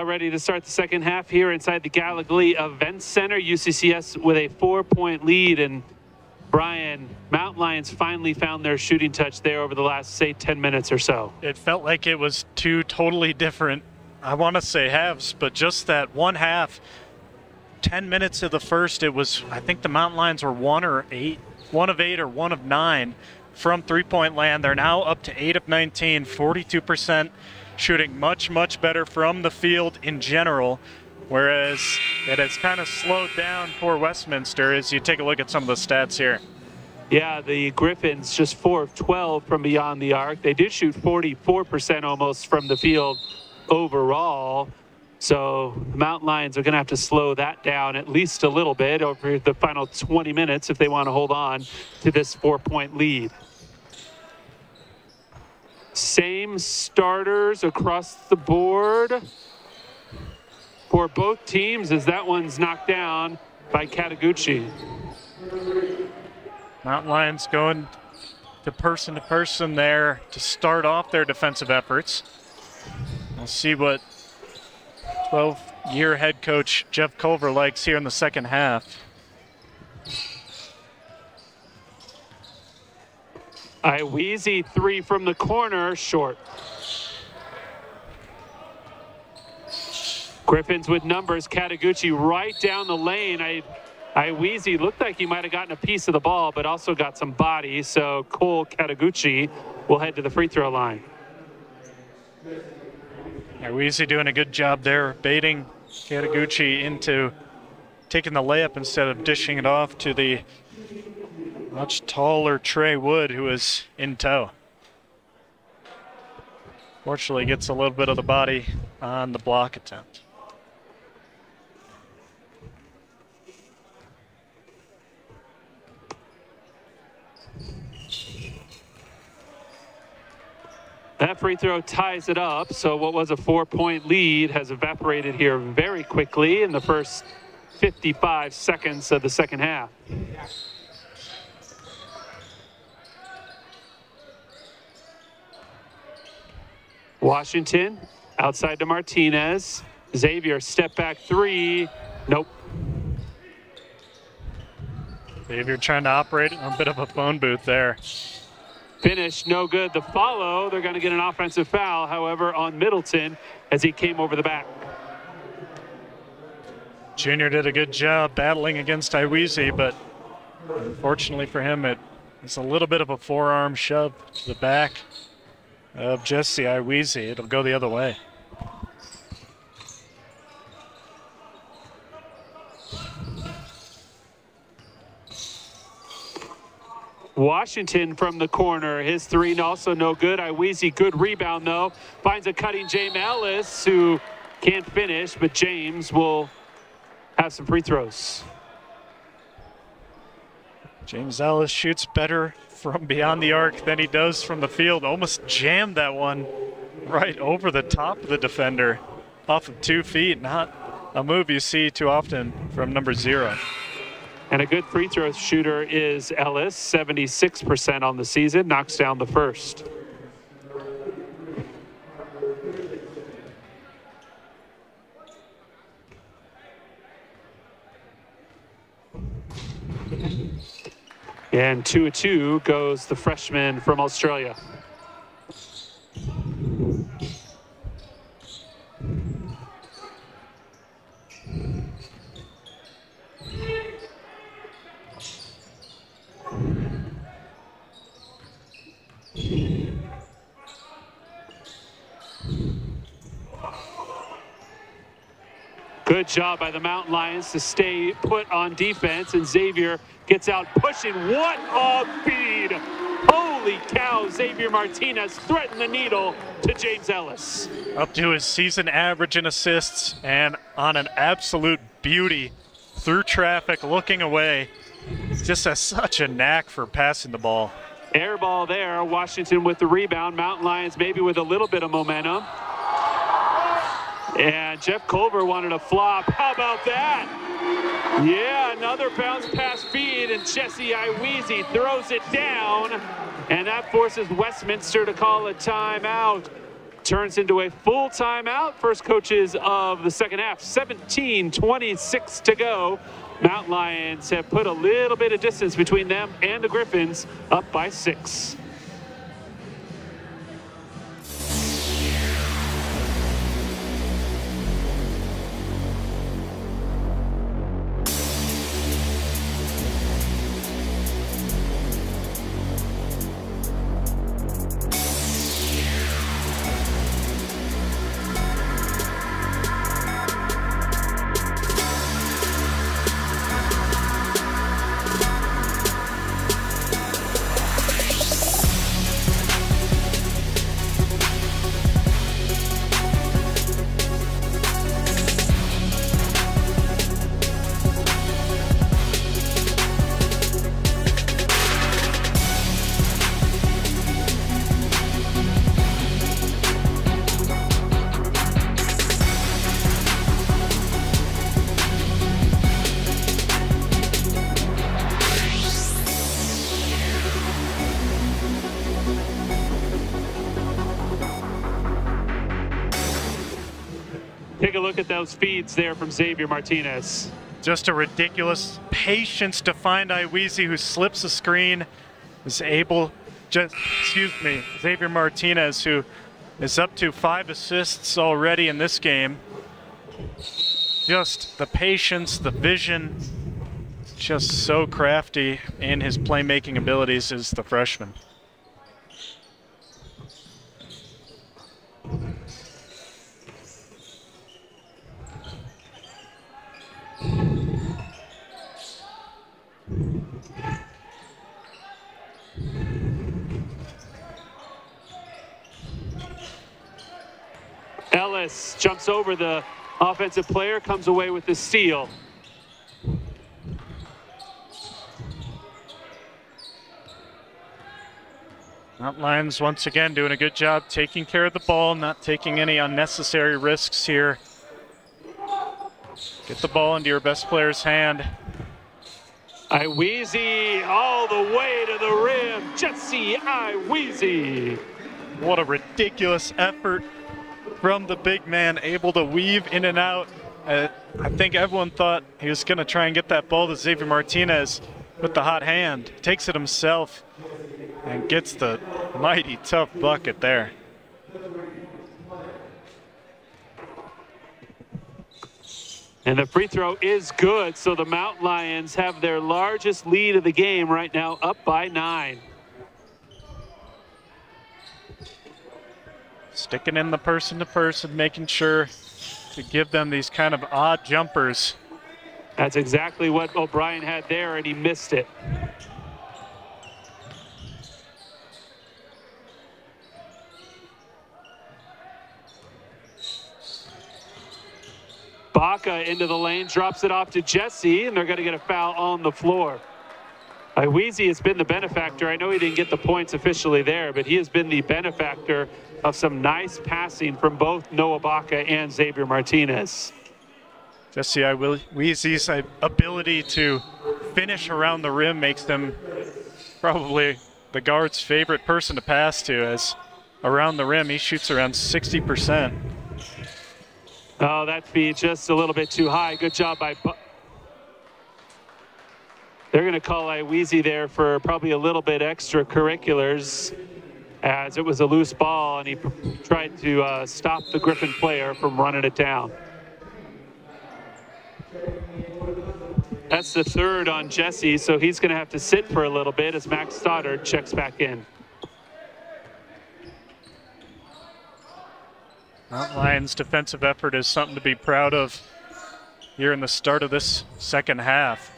Ready to start the second half here inside the Gallogly Event Center. UCCS with a four-point lead, and Brian, Mount Lions finally found their shooting touch there over the last, say, 10 minutes or so. It felt like it was two totally different, I want to say halves, but just that one half, 10 minutes of the first, it was, I think the Mount Lions were one or eight, one of eight or one of nine from three-point land. They're now up to eight of 19, 42% shooting much, much better from the field in general, whereas it has kind of slowed down for Westminster as you take a look at some of the stats here. Yeah, the Griffins just 4 of 12 from beyond the arc. They did shoot 44% almost from the field overall. So the Mountain Lions are going to have to slow that down at least a little bit over the final 20 minutes if they want to hold on to this four point lead. Same starters across the board for both teams as that one's knocked down by Kataguchi. Mountain Lions going to person to person there to start off their defensive efforts. We'll see what 12 year head coach Jeff Culver likes here in the second half. Iweezy three from the corner, short. Griffins with numbers, Kataguchi right down the lane. I, Iweezy looked like he might have gotten a piece of the ball, but also got some body. So Cole Kataguchi will head to the free throw line. Iweezy doing a good job there, baiting Kataguchi into taking the layup instead of dishing it off to the much taller Trey Wood, who is in tow. Fortunately, gets a little bit of the body on the block attempt. That free throw ties it up. So what was a four-point lead has evaporated here very quickly in the first 55 seconds of the second half. Washington outside to Martinez. Xavier step back three. Nope. Xavier trying to operate a bit of a phone booth there. Finish, no good. The follow, they're going to get an offensive foul, however, on Middleton as he came over the back. Junior did a good job battling against Iweezy, but unfortunately for him, it, it's a little bit of a forearm shove to the back of Jesse Iweezy. It'll go the other way. Washington from the corner. His three also no good. Iweezy, good rebound though. Finds a cutting James Ellis who can't finish, but James will have some free throws. James Ellis shoots better from beyond the arc than he does from the field. Almost jammed that one right over the top of the defender off of two feet. Not a move you see too often from number zero. And a good free throw shooter is Ellis, 76% on the season, knocks down the first. And 2 2 goes the freshman from Australia. Good job by the Mountain Lions to stay put on defense, and Xavier gets out pushing. What a feed! Holy cow, Xavier Martinez threatened the needle to James Ellis. Up to his season average in assists and on an absolute beauty through traffic, looking away. Just has such a knack for passing the ball. Air ball there. Washington with the rebound. Mountain Lions maybe with a little bit of momentum. And Jeff Culver wanted a flop. How about that? Yeah, another bounce pass feed, and Jesse Iweezy throws it down. And that forces Westminster to call a timeout. turns into a full timeout. First coaches of the second half, 17 26 to go. Mount Lions have put a little bit of distance between them and the Griffins, up by six. Take a look at those feeds there from Xavier Martinez. Just a ridiculous patience to find Iweezy, who slips a screen, is able, just excuse me, Xavier Martinez, who is up to five assists already in this game. Just the patience, the vision, just so crafty in his playmaking abilities is the freshman. Ellis jumps over the offensive player, comes away with the steal. Lions once again doing a good job taking care of the ball, not taking any unnecessary risks here. Get the ball into your best player's hand. Iweezy all the way to the rim. Jesse Iweezy. What a ridiculous effort from the big man, able to weave in and out. Uh, I think everyone thought he was going to try and get that ball to Xavier Martinez with the hot hand. Takes it himself and gets the mighty tough bucket there. And the free throw is good, so the Mount Lions have their largest lead of the game right now, up by nine. Sticking in the person to person, making sure to give them these kind of odd jumpers. That's exactly what O'Brien had there, and he missed it. Baca into the lane, drops it off to Jesse, and they're going to get a foul on the floor. Iweezy has been the benefactor. I know he didn't get the points officially there, but he has been the benefactor of some nice passing from both Noah Baca and Xavier Martinez. Jesse Iweezy's ability to finish around the rim makes them probably the guard's favorite person to pass to as around the rim he shoots around 60%. Oh, that'd be just a little bit too high. Good job by. Bu They're going to call Iweezy there for probably a little bit extracurriculars, as it was a loose ball, and he tried to uh, stop the Griffin player from running it down. That's the third on Jesse, so he's going to have to sit for a little bit as Max Stoddard checks back in. Mount Lions' defensive effort is something to be proud of here in the start of this second half.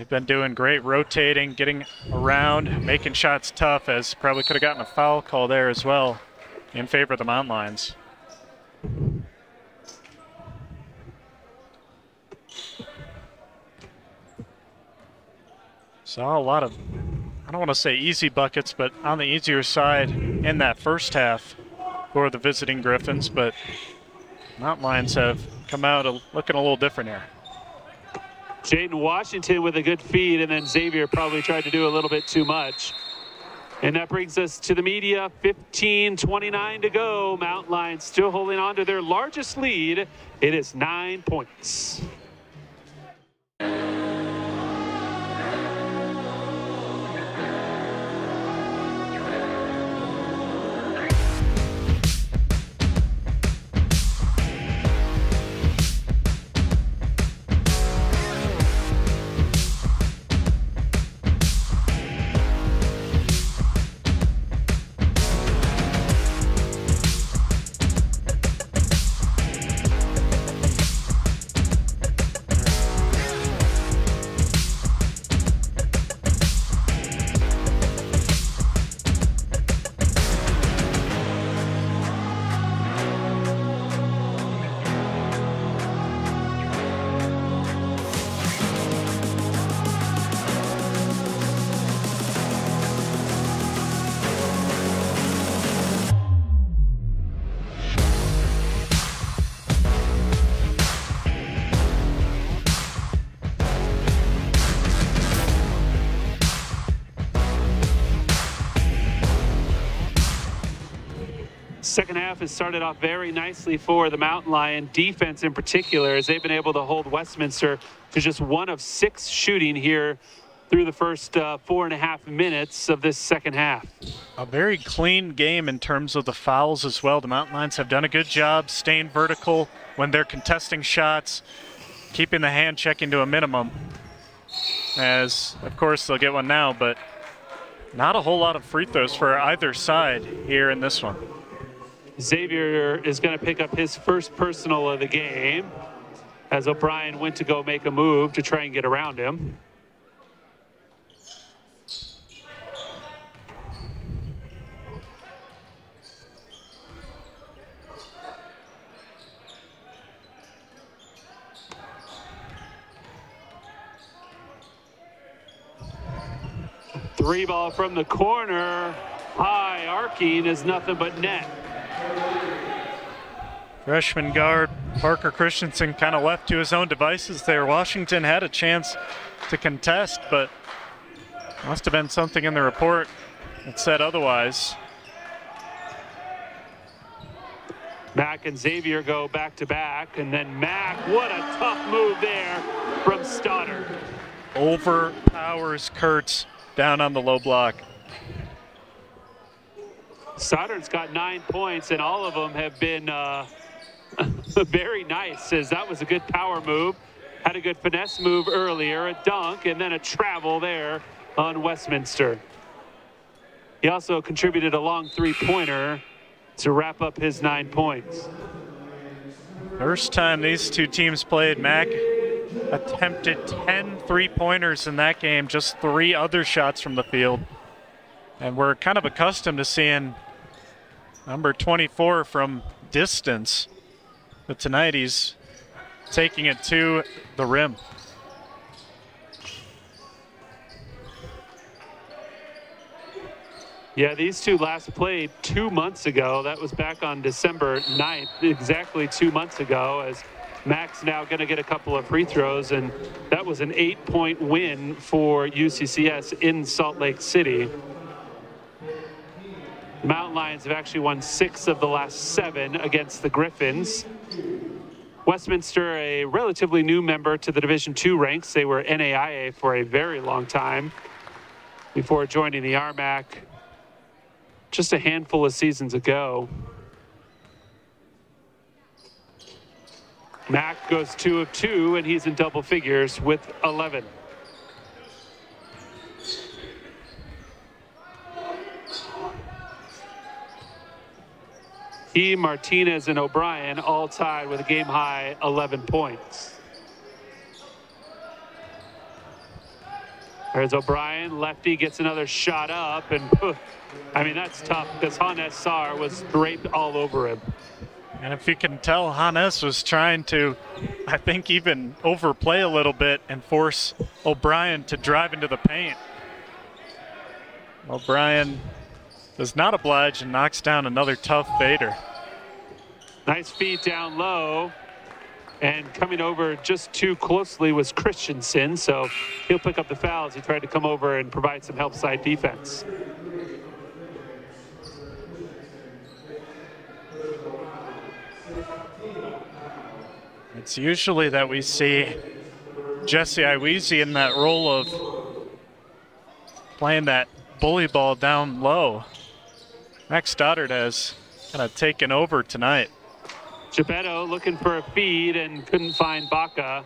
They've been doing great rotating, getting around, making shots tough, as probably could have gotten a foul call there as well in favor of the Mount Lions. Saw a lot of, I don't want to say easy buckets, but on the easier side in that first half for the visiting Griffins, but Mount Lions have come out looking a little different here. Jadon Washington with a good feed, and then Xavier probably tried to do a little bit too much. And that brings us to the media. 15 29 to go. Mountain Lions still holding on to their largest lead. It is nine points. Second half has started off very nicely for the Mountain Lion defense in particular, as they've been able to hold Westminster to just one of six shooting here through the first uh, four and a half minutes of this second half. A very clean game in terms of the fouls as well. The Mountain Lions have done a good job staying vertical when they're contesting shots, keeping the hand checking to a minimum. As, of course, they'll get one now, but not a whole lot of free throws for either side here in this one. Xavier is going to pick up his first personal of the game as O'Brien went to go make a move to try and get around him. Three ball from the corner. High arcing is nothing but net. Freshman guard Parker Christensen kind of left to his own devices there. Washington had a chance to contest, but must have been something in the report that said otherwise. Mack and Xavier go back to back, and then Mack, what a tough move there from Stoddard. Overpowers Kurtz down on the low block. Stoddard's got nine points, and all of them have been uh, very nice, as that was a good power move. Had a good finesse move earlier, a dunk, and then a travel there on Westminster. He also contributed a long three-pointer to wrap up his nine points. First time these two teams played, Mac attempted 10 three-pointers in that game, just three other shots from the field. And we're kind of accustomed to seeing number 24 from distance. But tonight he's taking it to the rim. Yeah, these two last played two months ago. That was back on December 9th, exactly two months ago, as Max now going to get a couple of free throws, and that was an eight point win for UCCS in Salt Lake City. Mountain Lions have actually won six of the last seven against the Griffins. Westminster, a relatively new member to the Division II ranks. They were NAIA for a very long time before joining the RMAC just a handful of seasons ago. Mack goes two of two, and he's in double figures with 11. He, Martinez, and O'Brien all tied with a game high 11 points. There's O'Brien, lefty gets another shot up, and I mean, that's tough because Hannes Saar was draped all over him. And if you can tell, Hannes was trying to, I think, even overplay a little bit and force O'Brien to drive into the paint. O'Brien does not oblige and knocks down another tough fader. Nice feed down low. And coming over just too closely was Christensen, so he'll pick up the foul as he tried to come over and provide some help side defense. It's usually that we see Jesse Iweezy in that role of playing that bully ball down low. Max Stoddard has kind of taken over tonight. Gebetto looking for a feed and couldn't find Baca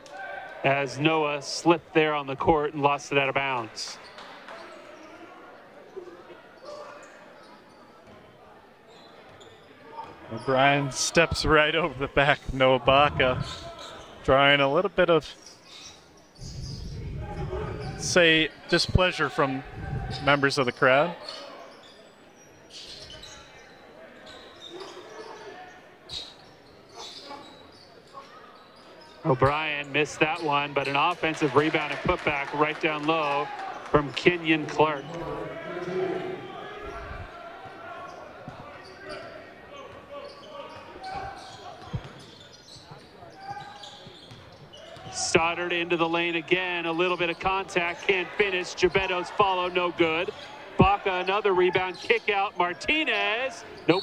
as Noah slipped there on the court and lost it out of bounds. O'Brien steps right over the back of Noah Baca, drawing a little bit of, say, displeasure from members of the crowd. O'Brien missed that one, but an offensive rebound and putback right down low from Kenyon Clark. Stoddard into the lane again. A little bit of contact. Can't finish. Gebetto's follow. No good. Baca another rebound. Kick out. Martinez. Nope.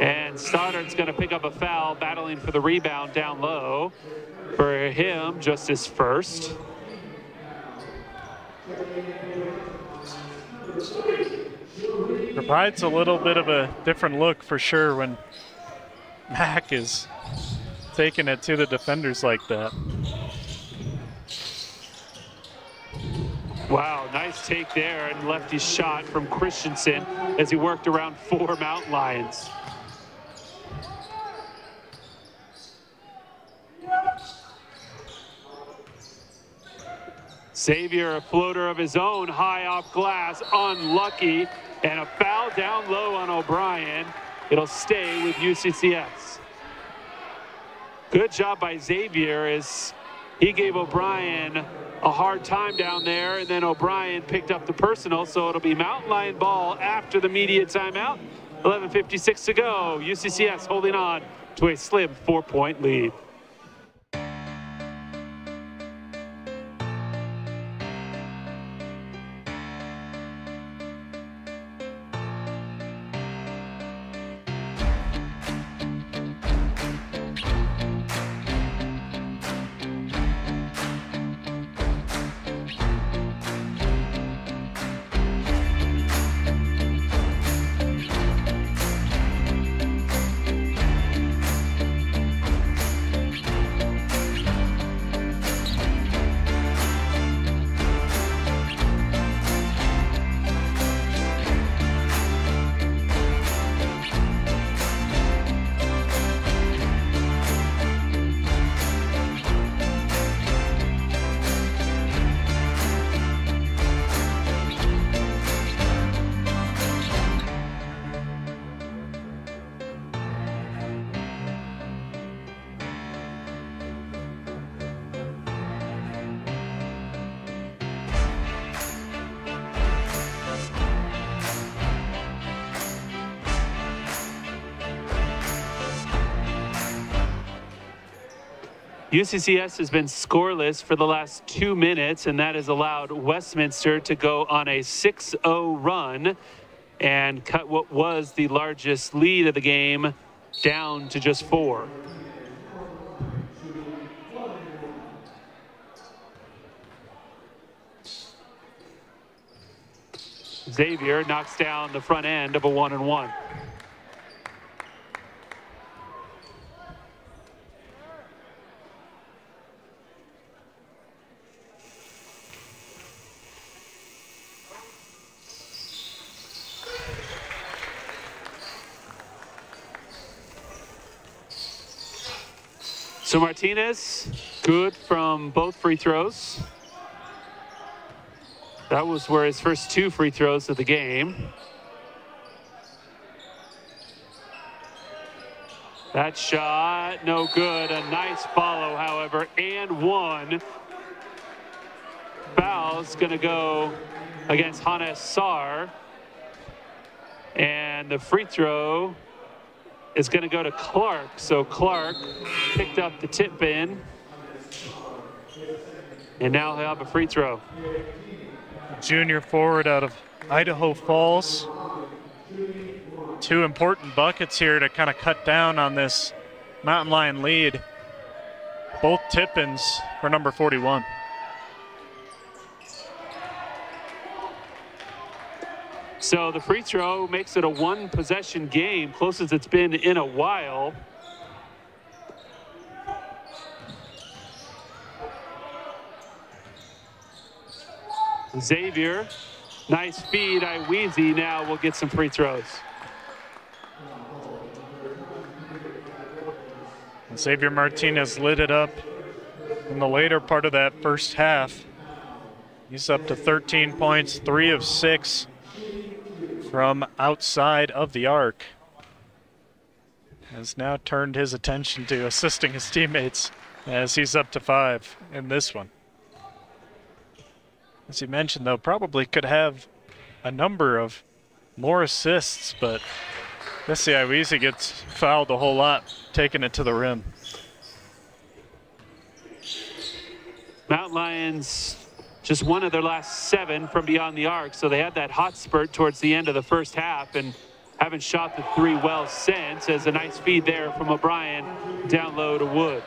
And Stoddard's going to pick up a foul, battling for the rebound down low. For him, just his first. Provides a little bit of a different look for sure when Mac is taking it to the defenders like that. Wow, nice take there and lefty shot from Christensen as he worked around four Mountain Lions. Xavier, a floater of his own, high off glass, unlucky, and a foul down low on O'Brien. It'll stay with UCCS. Good job by Xavier as he gave O'Brien a hard time down there, and then O'Brien picked up the personal, so it'll be Mountain Lion ball after the media timeout. 11.56 to go. UCCS holding on to a slim four-point lead. UCCS has been scoreless for the last two minutes, and that has allowed Westminster to go on a 6 0 run and cut what was the largest lead of the game down to just four. Xavier knocks down the front end of a one and one. So Martinez, good from both free throws. That was where his first two free throws of the game. That shot, no good. A nice follow, however, and one. Foul's to go against Hannes Saar. And the free throw is going to go to Clark. So Clark picked up the tip in. And now he'll have a free throw. Junior forward out of Idaho Falls. Two important buckets here to kind of cut down on this Mountain Lion lead. Both tip-ins for number 41. So the free throw makes it a one possession game, closest it's been in a while. Xavier, nice feed. Iweezy now will get some free throws. Xavier Martinez lit it up in the later part of that first half. He's up to 13 points, three of six from outside of the arc. Has now turned his attention to assisting his teammates as he's up to five in this one. As you mentioned, though, probably could have a number of more assists, but Jesse Iweezy gets fouled a whole lot, taking it to the rim. Mount Lions just one of their last seven from beyond the arc. So they had that hot spurt towards the end of the first half and haven't shot the three well since. As a nice feed there from O'Brien down low to Wood.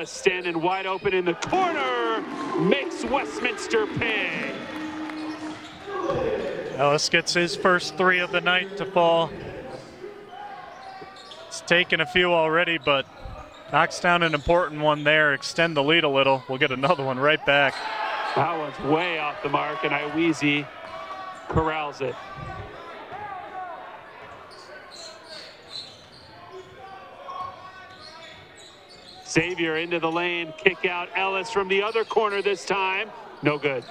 Ellis standing wide open in the corner, makes Westminster pay. Ellis gets his first three of the night to fall. It's taken a few already, but knocks down an important one there, extend the lead a little. We'll get another one right back. That one's way off the mark, and Iweezy corrals it. Xavier into the lane, kick out Ellis from the other corner this time. No good.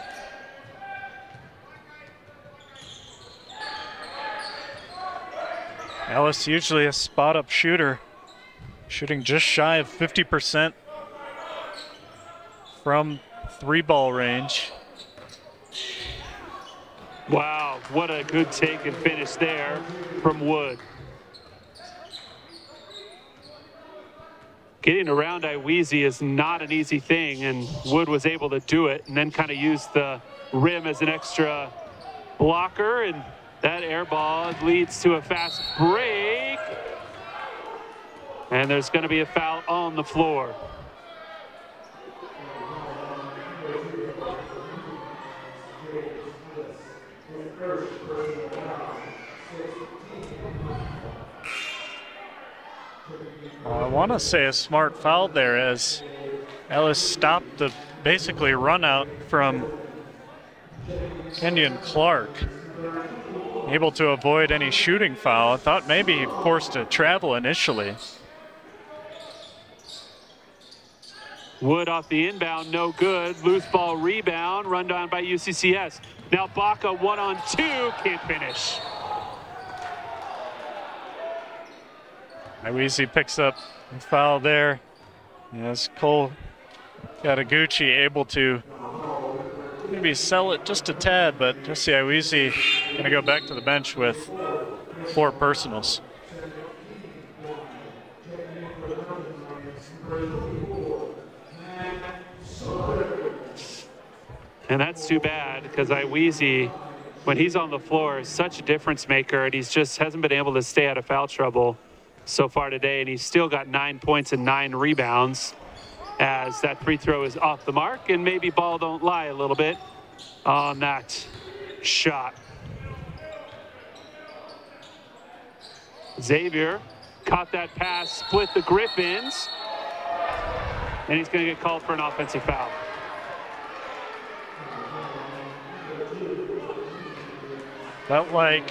Ellis usually a spot up shooter, shooting just shy of 50% from three ball range. Wow, what a good take and finish there from Wood. Getting around Iweezy is not an easy thing, and Wood was able to do it and then kind of use the rim as an extra blocker, and that air ball leads to a fast break. And there's going to be a foul on the floor. I want to say a smart foul there as Ellis stopped the basically run out from Kenyon Clark. Able to avoid any shooting foul. I thought maybe forced a travel initially. Wood off the inbound, no good. Loose ball rebound, run down by UCCS. Now Baca one on two, can't finish. Iweezy picks up a foul there. Yes, Cole Kataguchi able to maybe sell it just a tad, but Jesse Iweezy going to go back to the bench with four personals. And that's too bad because Iweezy, when he's on the floor, is such a difference maker, and he just hasn't been able to stay out of foul trouble so far today, and he's still got nine points and nine rebounds as that free throw is off the mark, and maybe ball don't lie a little bit on that shot. Xavier caught that pass, split the Griffins, and he's going to get called for an offensive foul. Felt like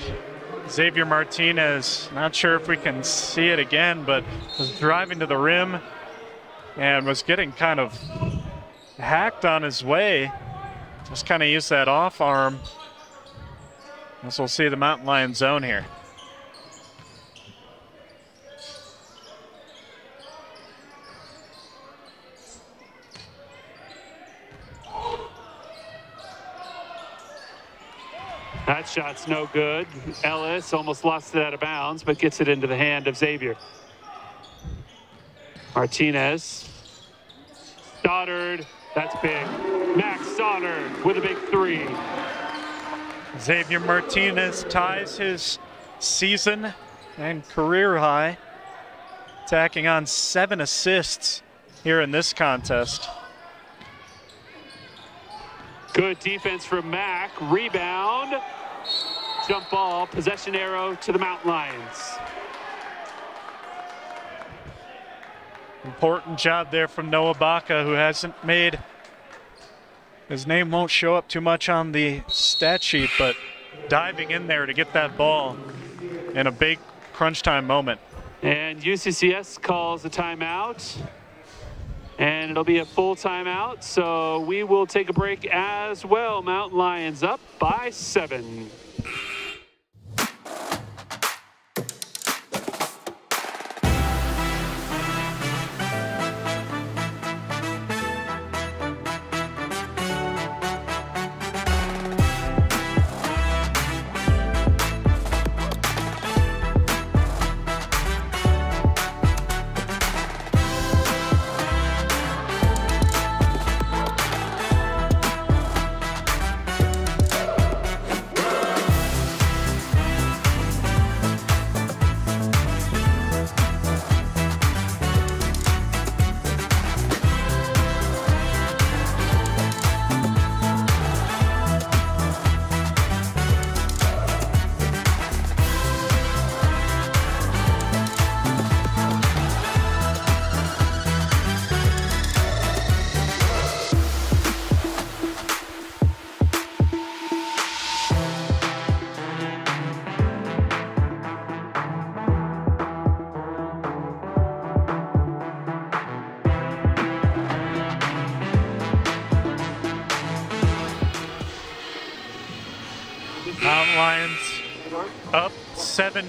Xavier Martinez, not sure if we can see it again, but was driving to the rim and was getting kind of hacked on his way. Just kind of used that off arm. As we'll see the Mountain Lion zone here. That shot's no good. Ellis almost lost it out of bounds, but gets it into the hand of Xavier. Martinez. Stoddard. That's big. Max Stoddard with a big three. Xavier Martinez ties his season and career high, tacking on seven assists here in this contest. Good defense from Mac. Rebound. Jump ball. Possession arrow to the Mountain Lions. Important job there from Noah Baca, who hasn't made his name won't show up too much on the stat sheet, but diving in there to get that ball in a big crunch time moment. And UCCS calls a timeout. And it'll be a full timeout, so we will take a break as well. Mountain Lions up by seven.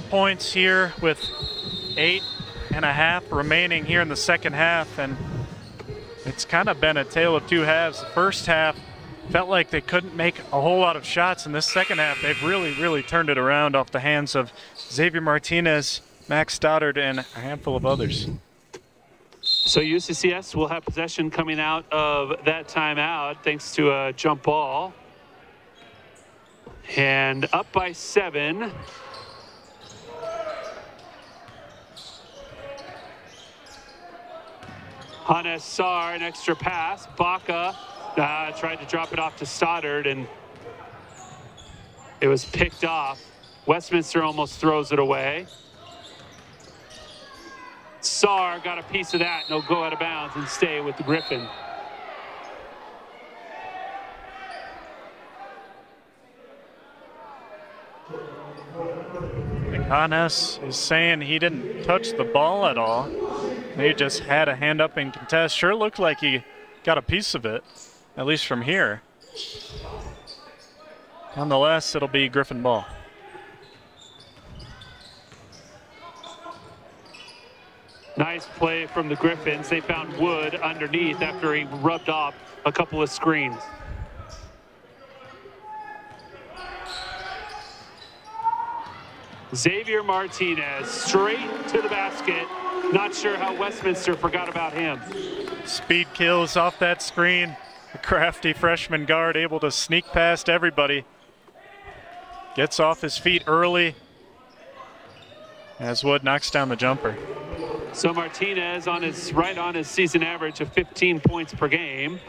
Points here with eight and a half remaining here in the second half. And it's kind of been a tale of two halves. The first half felt like they couldn't make a whole lot of shots. In this second half, they've really, really turned it around off the hands of Xavier Martinez, Max Stoddard, and a handful of others. So UCCS will have possession coming out of that timeout thanks to a jump ball. And up by seven. Hannes Saar, an extra pass. Baca uh, tried to drop it off to Stoddard, and it was picked off. Westminster almost throws it away. Saar got a piece of that, and he'll go out of bounds and stay with the Griffin. Hannes is saying he didn't touch the ball at all. He just had a hand up in contest. Sure looked like he got a piece of it, at least from here. Nonetheless, it'll be Griffin ball. Nice play from the Griffins. They found Wood underneath after he rubbed off a couple of screens. Xavier Martinez straight to the basket. Not sure how Westminster forgot about him. Speed kills off that screen. A crafty freshman guard able to sneak past everybody. Gets off his feet early as Wood knocks down the jumper. So Martinez on his right on his season average of 15 points per game.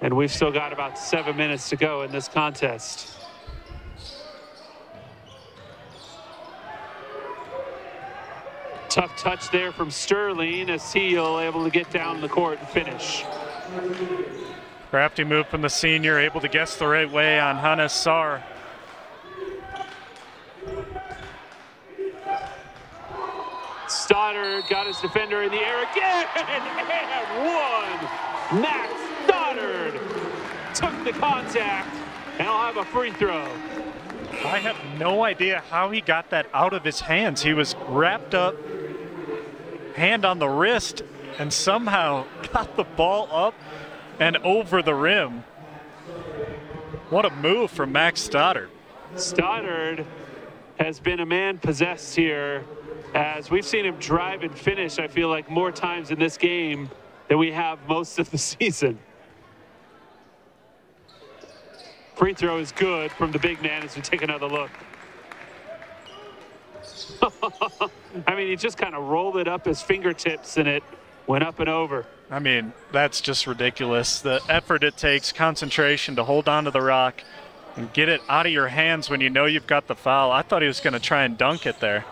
And we've still got about seven minutes to go in this contest. Tough touch there from Sterling as Seal able to get down the court and finish. Crafty move from the senior, able to guess the right way on Hannes Saar. Stoddard got his defender in the air again and one. Max Stoddard took the contact and I'll have a free throw. I have no idea how he got that out of his hands. He was wrapped up, hand on the wrist, and somehow got the ball up and over the rim. What a move from Max Stoddard. Stoddard has been a man possessed here as we've seen him drive and finish, I feel like, more times in this game than we have most of the season. Free throw is good from the big man as we take another look. I mean, he just kind of rolled it up his fingertips and it went up and over. I mean, that's just ridiculous. The effort it takes, concentration to hold on to the rock and get it out of your hands when you know you've got the foul. I thought he was going to try and dunk it there.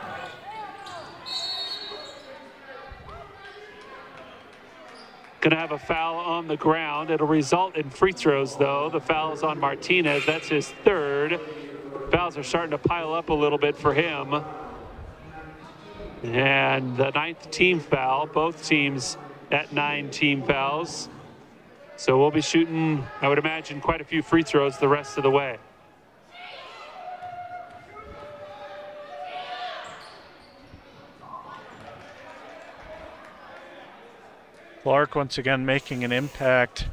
Going to have a foul on the ground. It'll result in free throws, though. The foul is on Martinez. That's his third. Fouls are starting to pile up a little bit for him. And the ninth team foul, both teams at nine team fouls. So we'll be shooting, I would imagine, quite a few free throws the rest of the way. Clark once again making an impact,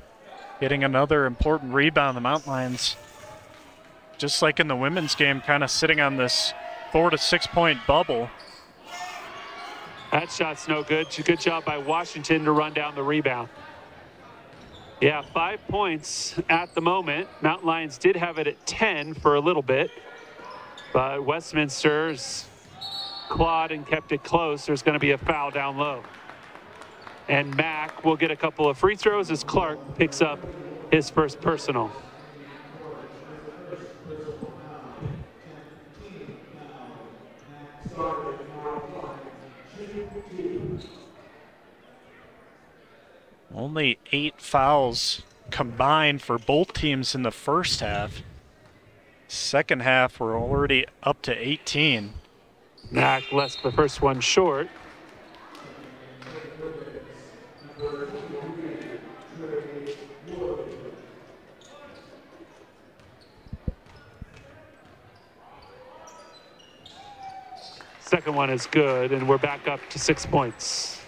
getting another important rebound. The Mountain Lions, just like in the women's game, kind of sitting on this four to six point bubble. That shot's no good. Good job by Washington to run down the rebound. Yeah, five points at the moment. Mountain Lions did have it at 10 for a little bit, but Westminster's clawed and kept it close. There's going to be a foul down low. And Mack will get a couple of free throws as Clark picks up his first personal. Only eight fouls combined for both teams in the first half. Second half, we're already up to 18. Mack left the first one short. Second one is good, and we're back up to six points.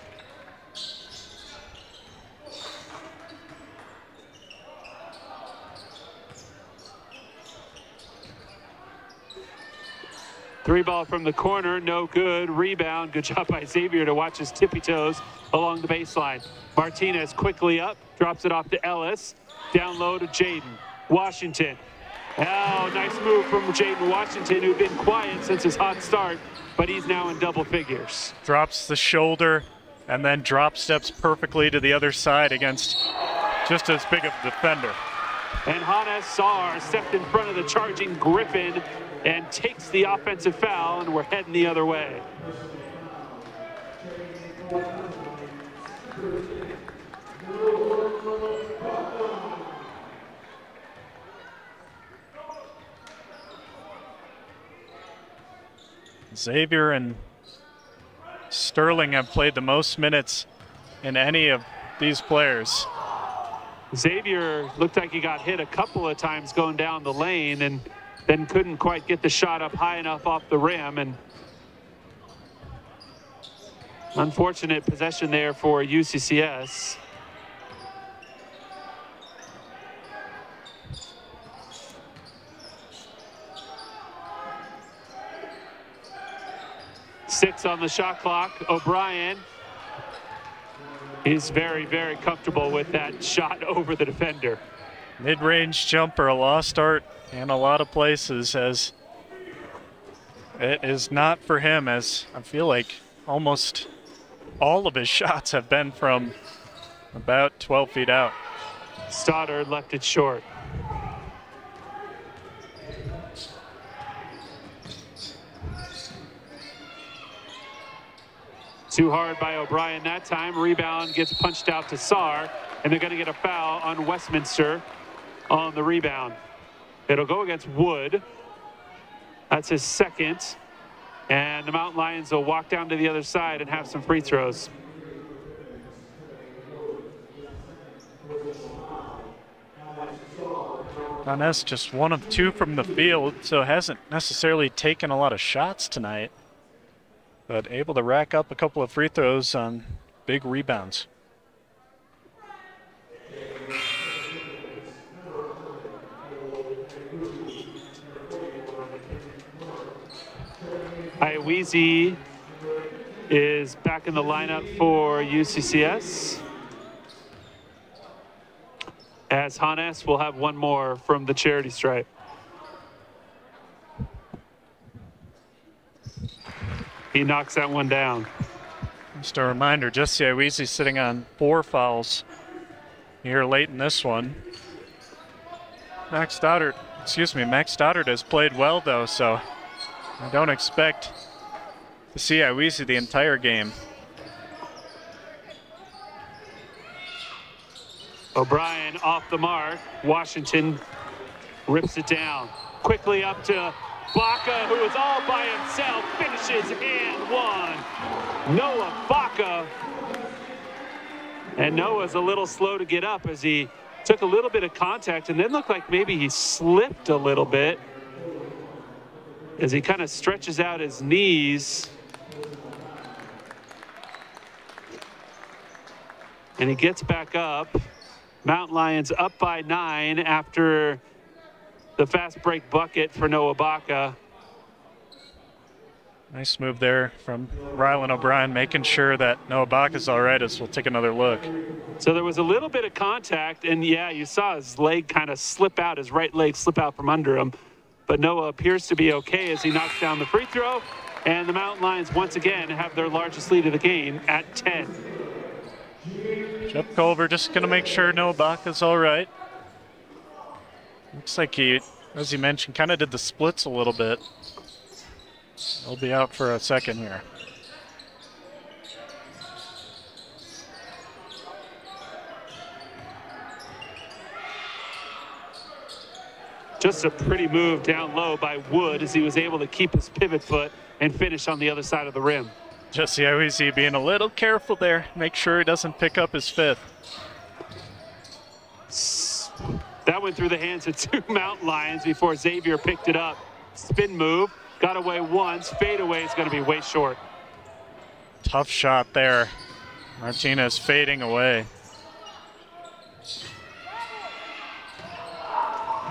Three ball from the corner, no good. Rebound, good job by Xavier to watch his tippy toes along the baseline. Martinez quickly up, drops it off to Ellis. Down low to Jadon. Washington. Oh, nice move from Jadon Washington, who'd been quiet since his hot start, but he's now in double figures. Drops the shoulder and then drop steps perfectly to the other side against just as big of a defender. And Hannes Saar stepped in front of the charging Griffin and takes the offensive foul, and we're heading the other way. Xavier and Sterling have played the most minutes in any of these players. Xavier looked like he got hit a couple of times going down the lane and then couldn't quite get the shot up high enough off the rim. And unfortunate possession there for UCCS. Six on the shot clock. O'Brien is very, very comfortable with that shot over the defender. Mid-range jumper, a lost art in a lot of places as it is not for him as I feel like almost all of his shots have been from about 12 feet out. Stoddard left it short. Too hard by O'Brien that time. Rebound gets punched out to Saar, and they're going to get a foul on Westminster on the rebound. It'll go against Wood. That's his second. And the Mountain Lions will walk down to the other side and have some free throws. Hannes just one of two from the field, so hasn't necessarily taken a lot of shots tonight but able to rack up a couple of free throws on big rebounds. Iweezy is back in the lineup for UCCS. As Hannes will have one more from the charity stripe. He knocks that one down. Just a reminder, Jesse Iweezy sitting on four fouls here late in this one. Max Stoddard, excuse me, Max Stoddard has played well though, so I don't expect to see Iweezy the entire game. O'Brien off the mark. Washington rips it down. Quickly up to Baca, who is all by himself, finishes and one. Noah Baca. And Noah's a little slow to get up as he took a little bit of contact and then looked like maybe he slipped a little bit as he kind of stretches out his knees. And he gets back up. Mountain Lions up by nine after the fast break bucket for Noah Baca. Nice move there from Rylan O'Brien, making sure that Noah Baca's all right as we'll take another look. So there was a little bit of contact, and yeah, you saw his leg kind of slip out, his right leg slip out from under him. But Noah appears to be okay as he knocks down the free throw, and the Mountain Lions once again have their largest lead of the game at 10. Jeff Culver just going to make sure Noah Baca's all right. Looks like he, as you mentioned, kind of did the splits a little bit. He'll be out for a second here. Just a pretty move down low by Wood as he was able to keep his pivot foot and finish on the other side of the rim. Jesse Iweezy being a little careful there. Make sure he doesn't pick up his fifth. That went through the hands of two Mountain Lions before Xavier picked it up. Spin move, got away once. Fade away is going to be way short. Tough shot there. Martinez fading away.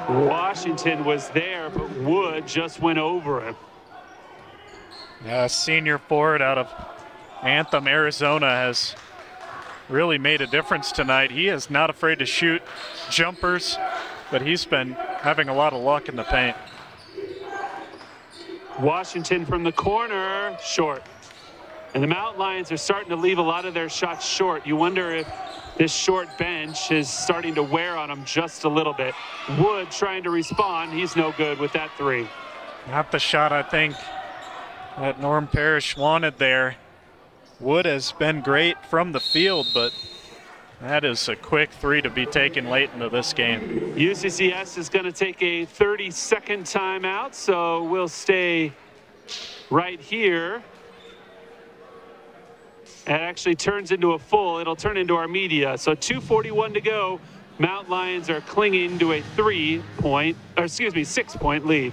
Washington was there, but Wood just went over him. Yeah, senior forward out of Anthem, Arizona has really made a difference tonight. He is not afraid to shoot jumpers, but he's been having a lot of luck in the paint. Washington from the corner, short. And the Mountain Lions are starting to leave a lot of their shots short. You wonder if this short bench is starting to wear on him just a little bit. Wood trying to respond. He's no good with that three. Not the shot I think that Norm Parrish wanted there. Wood has been great from the field, but that is a quick three to be taken late into this game. UCCS is going to take a 30 second timeout, so we'll stay right here. It actually turns into a full. It'll turn into our media. So 241 to go. Mount Lions are clinging to a three point, or excuse me, six point lead.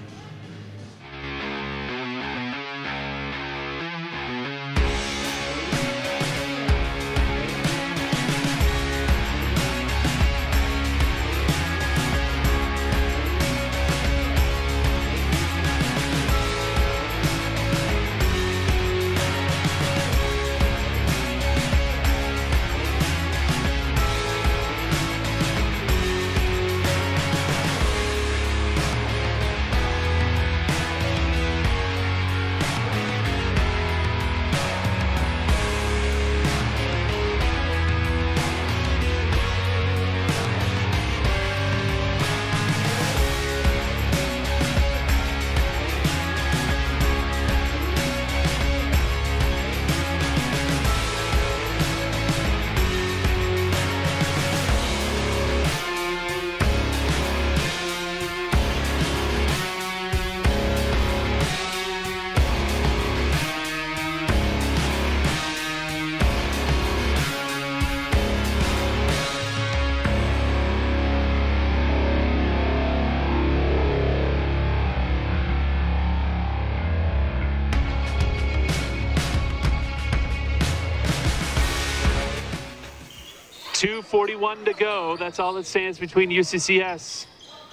Forty-one to go. That's all that stands between UCCS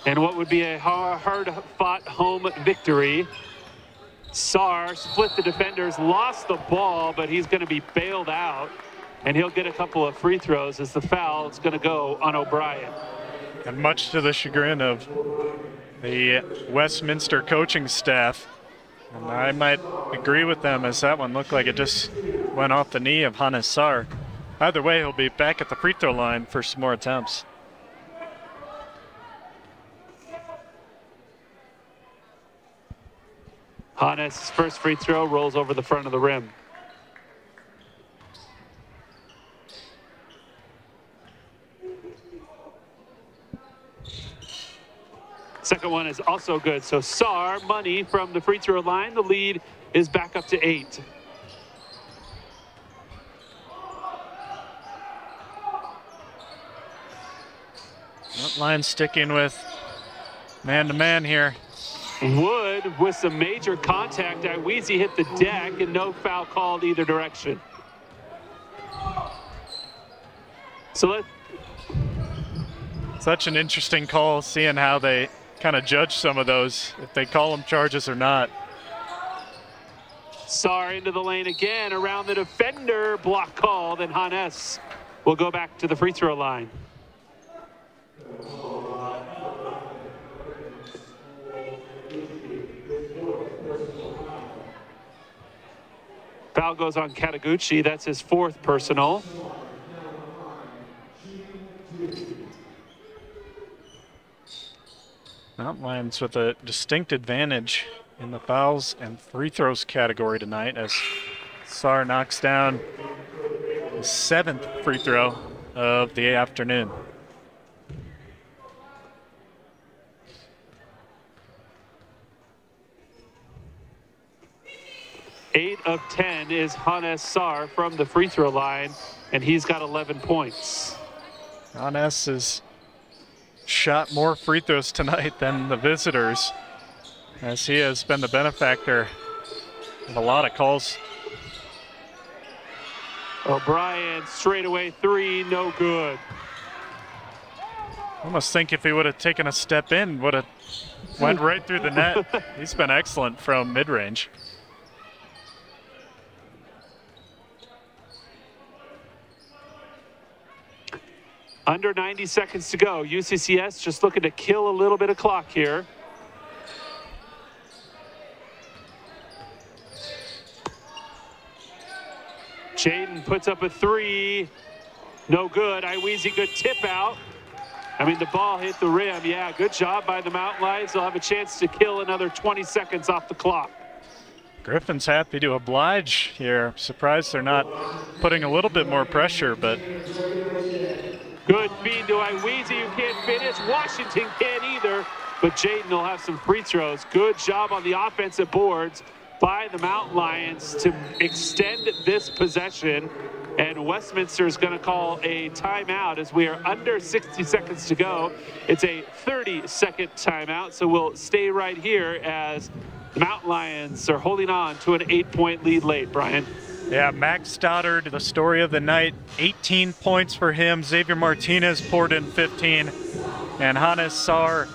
and what would be a hard-fought home victory. Saar split the defenders, lost the ball, but he's going to be bailed out, and he'll get a couple of free throws as the foul is going to go on O'Brien. And much to the chagrin of the Westminster coaching staff, and I might agree with them as that one looked like it just went off the knee of Hannes Saar. Either way, he'll be back at the free throw line for some more attempts. Hannes' first free throw rolls over the front of the rim. Second one is also good. So Saar, money from the free throw line. The lead is back up to eight. Line sticking with man-to-man -man here. Wood with some major contact. Iweezy hit the deck and no foul called either direction. So let Such an interesting call, seeing how they kind of judge some of those, if they call them charges or not. Saar into the lane again, around the defender, block call, then Hannes will go back to the free throw line. Foul goes on Kataguchi. That's his fourth personal. Mountain with a distinct advantage in the fouls and free throws category tonight as Saar knocks down the seventh free throw of the afternoon. Eight of 10 is Hannes Saar from the free throw line, and he's got 11 points. Hannes has shot more free throws tonight than the visitors, as he has been the benefactor of a lot of calls. O'Brien straightaway three, no good. I Almost think if he would have taken a step in, would have went right through the net. He's been excellent from mid-range. Under 90 seconds to go. UCCS just looking to kill a little bit of clock here. Jadon puts up a three. No good. Iweezy, good tip out. I mean, the ball hit the rim. Yeah, good job by the Mountain Lions. They'll have a chance to kill another 20 seconds off the clock. Griffin's happy to oblige here. Surprised they're not putting a little bit more pressure, but Good feed to Iweezy, who can't finish. Washington can't either, but Jadon will have some free throws. Good job on the offensive boards by the Mountain Lions to extend this possession. And Westminster is going to call a timeout as we are under 60 seconds to go. It's a 30 second timeout, so we'll stay right here as the Mountain Lions are holding on to an eight point lead late, Brian. Yeah, Max Stoddard, the story of the night. 18 points for him. Xavier Martinez poured in 15. And Hannes Saar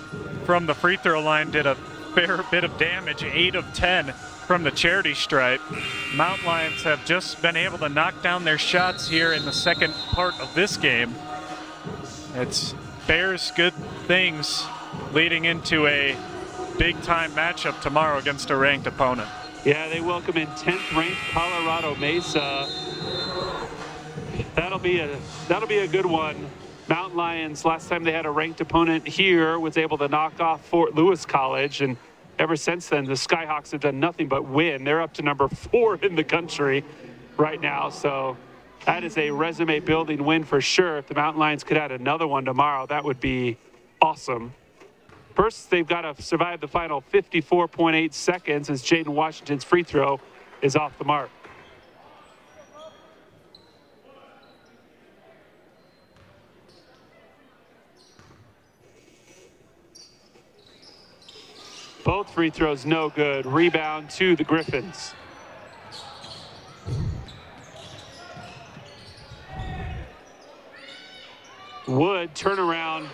from the free throw line did a fair bit of damage, 8 of 10 from the charity stripe. Mount Lions have just been able to knock down their shots here in the second part of this game. It's Bears good things leading into a big time matchup tomorrow against a ranked opponent. Yeah, they welcome in 10th ranked Colorado Mesa. That'll be a that'll be a good one. Mountain Lions last time they had a ranked opponent here was able to knock off Fort Lewis College and ever since then the Skyhawks have done nothing but win. They're up to number 4 in the country right now. So that is a resume building win for sure. If the Mountain Lions could add another one tomorrow, that would be awesome. First, they've got to survive the final 54.8 seconds as Jadon Washington's free throw is off the mark. Both free throws no good. Rebound to the Griffins. Wood turnaround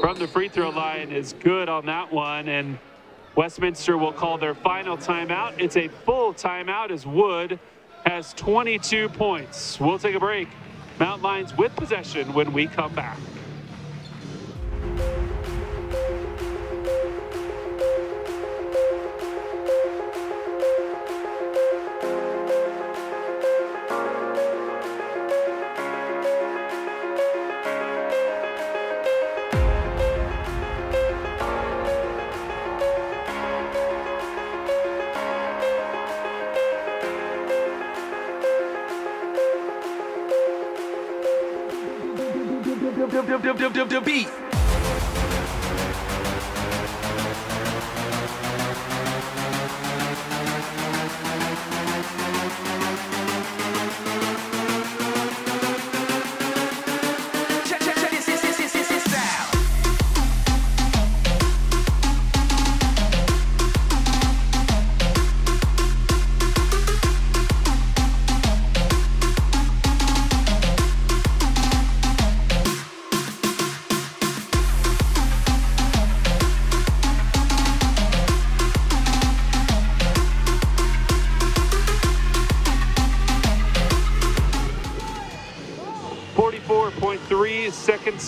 from the free throw line is good on that one. And Westminster will call their final timeout. It's a full timeout as Wood has 22 points. We'll take a break. Mount Lions with possession when we come back. Beat.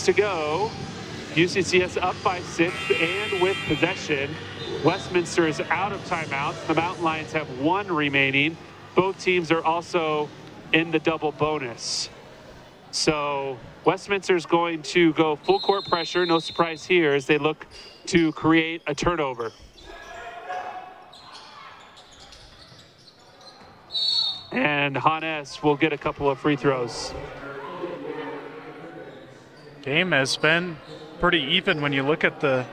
To go. UCCS up by six and with possession. Westminster is out of timeouts. The Mountain Lions have one remaining. Both teams are also in the double bonus. So Westminster is going to go full court pressure. No surprise here as they look to create a turnover. And Hannes will get a couple of free throws. Game has been pretty even when you look at the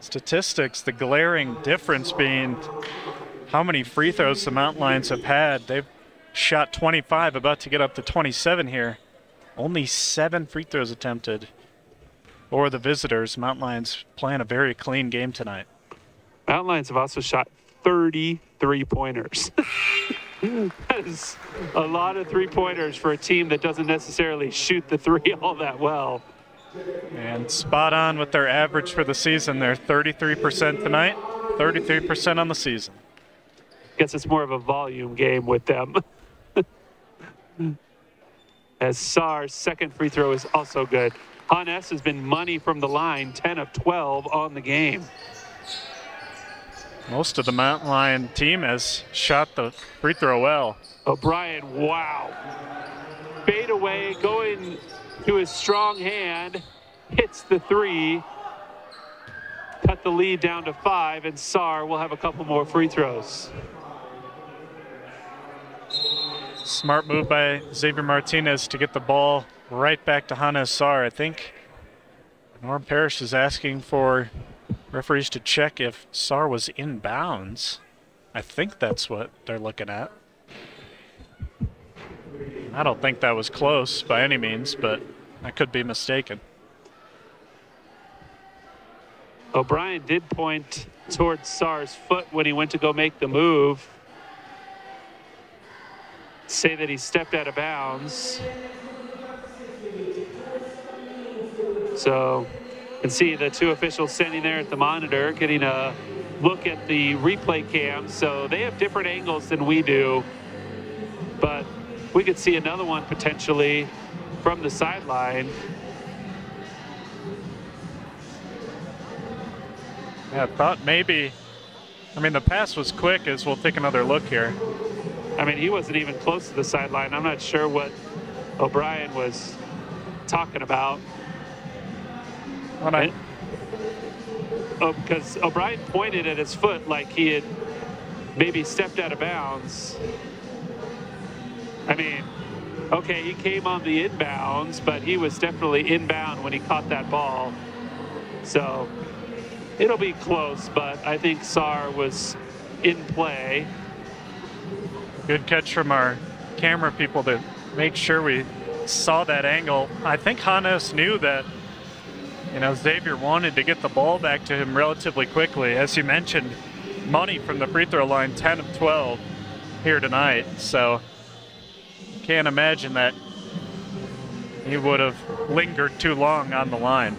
statistics, the glaring difference being how many free throws the Mountain Lions have had. They've shot 25, about to get up to 27 here. Only seven free throws attempted for the visitors. Mountain Lions playing a very clean game tonight. Mountain Lions have also shot 33 pointers. that is a lot of three pointers for a team that doesn't necessarily shoot the three all that well. And spot on with their average for the season. They're 33% tonight, 33% on the season. I Guess it's more of a volume game with them. As Saar's second free throw is also good. Hannes has been money from the line, 10 of 12 on the game. Most of the Mountain Lion team has shot the free throw well. O'Brien, wow. Fade away, going to his strong hand, hits the three, cut the lead down to five, and Saar will have a couple more free throws. Smart move by Xavier Martinez to get the ball right back to Hannes Saar. I think Norm Parrish is asking for referees to check if Saar was in bounds. I think that's what they're looking at. I don't think that was close by any means, but I could be mistaken. O'Brien did point towards Saar's foot when he went to go make the move. Say that he stepped out of bounds. So you can see the two officials standing there at the monitor getting a look at the replay cam. So they have different angles than we do. But we could see another one potentially from the sideline. Yeah, thought maybe. I mean, the pass was quick as we'll take another look here. I mean, he wasn't even close to the sideline. I'm not sure what O'Brien was talking about. When I, oh, because O'Brien pointed at his foot like he had maybe stepped out of bounds. I mean, okay, he came on the inbounds, but he was definitely inbound when he caught that ball. So it'll be close, but I think Saar was in play. Good catch from our camera people to make sure we saw that angle. I think Hannes knew that, you know, Xavier wanted to get the ball back to him relatively quickly. As you mentioned, money from the free throw line, 10 of 12 here tonight. So can't imagine that he would have lingered too long on the line.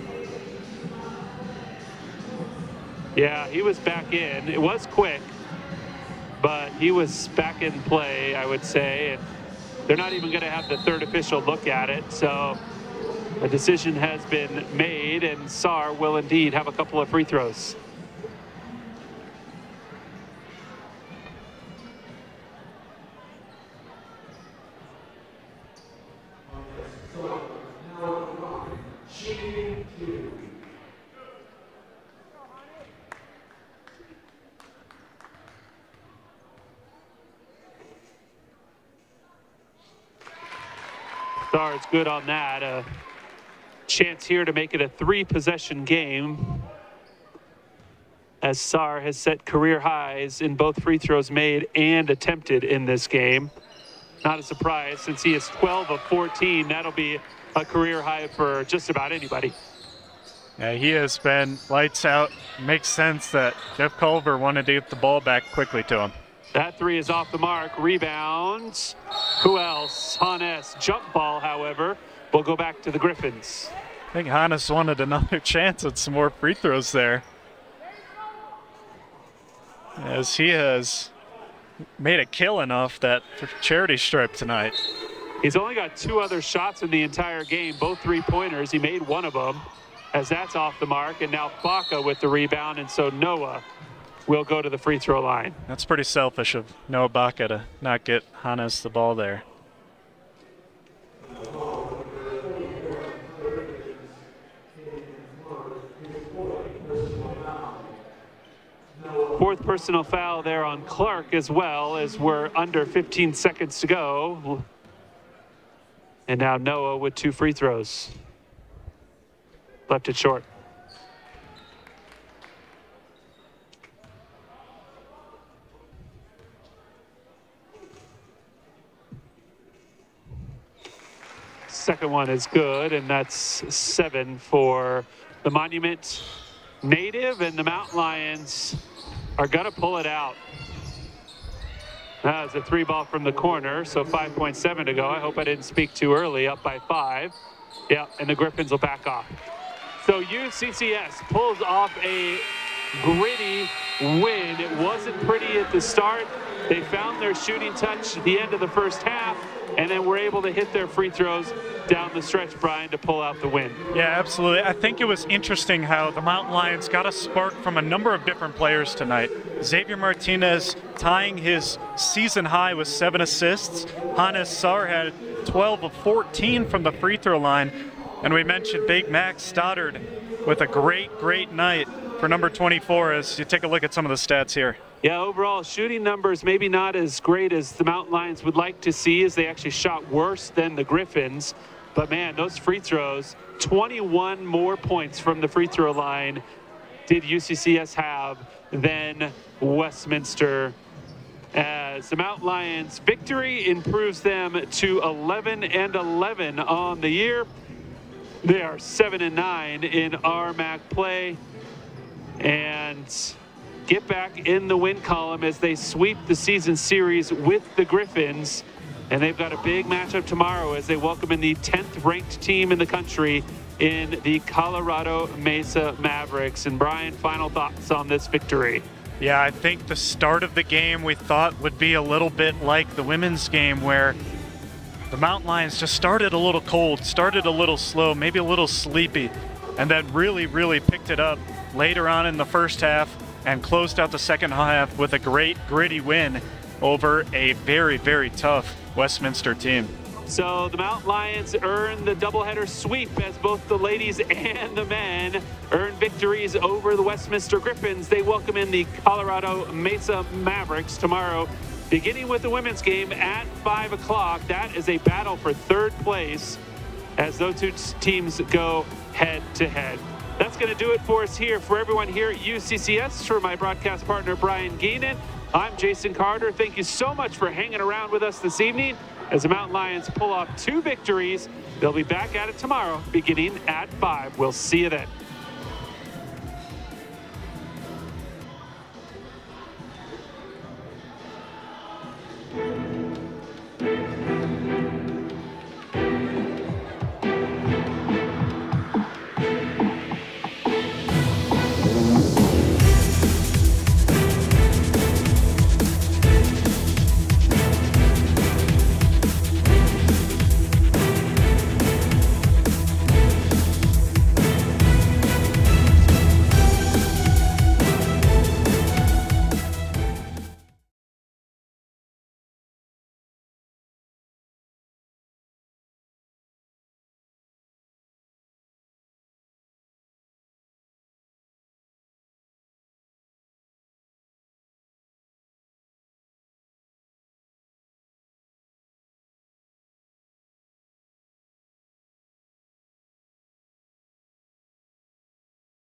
Yeah, he was back in. It was quick, but he was back in play, I would say. And they're not even going to have the third official look at it. So a decision has been made, and Saar will indeed have a couple of free throws. Saar's good on that. A chance here to make it a three possession game as Saar has set career highs in both free throws made and attempted in this game. Not a surprise since he is 12 of 14. That'll be a career high for just about anybody. Yeah, he has been lights out. Makes sense that Jeff Culver wanted to get the ball back quickly to him. That three is off the mark. Rebounds. Who else? Hannes. Jump ball, however, will go back to the Griffins. I think Hannes wanted another chance at some more free throws there. As he has made a killing off that charity stripe tonight. He's only got two other shots in the entire game, both three pointers. He made one of them as that's off the mark. And now Baca with the rebound. And so Noah will go to the free throw line. That's pretty selfish of Noah Baca to not get Hannes the ball there. Fourth personal foul there on Clark as well as we're under 15 seconds to go. And now Noah with two free throws. Left it short. Second one is good, and that's seven for the Monument Native, and the Mountain Lions are going to pull it out. That was a three ball from the corner, so 5.7 to go. I hope I didn't speak too early, up by five. Yeah, and the Griffins will back off. So UCCS pulls off a gritty win. It wasn't pretty at the start. They found their shooting touch at the end of the first half, and then we were able to hit their free throws down the stretch, Brian, to pull out the win. Yeah, absolutely. I think it was interesting how the Mountain Lions got a spark from a number of different players tonight. Xavier Martinez tying his season high with seven assists. Hannes Saar had 12 of 14 from the free throw line. And we mentioned Big Max Stoddard with a great, great night for number 24 as you take a look at some of the stats here. Yeah, overall shooting numbers maybe not as great as the Mountain Lions would like to see as they actually shot worse than the Griffins. But man, those free throws, 21 more points from the free throw line did UCCS have than Westminster. As the Mountain Lions victory improves them to 11 and 11 on the year. They are 7 and 9 in RMAC play and get back in the win column as they sweep the season series with the Griffins. And they've got a big matchup tomorrow as they welcome in the 10th ranked team in the country in the Colorado Mesa Mavericks. And Brian, final thoughts on this victory? Yeah, I think the start of the game we thought would be a little bit like the women's game where the Mountain Lions just started a little cold, started a little slow, maybe a little sleepy, and then really, really picked it up later on in the first half and closed out the second half with a great, gritty win over a very, very tough Westminster team. So the Mount Lions earn the doubleheader sweep as both the ladies and the men earn victories over the Westminster Griffins. They welcome in the Colorado Mesa Mavericks tomorrow, beginning with the women's game at 5 o'clock. That is a battle for third place as those two teams go head to head. That's going to do it for us here. For everyone here at UCCS, for my broadcast partner, Brian Geenan, I'm Jason Carter. Thank you so much for hanging around with us this evening as the Mountain Lions pull off two victories. They'll be back at it tomorrow, beginning at 5. We'll see you then.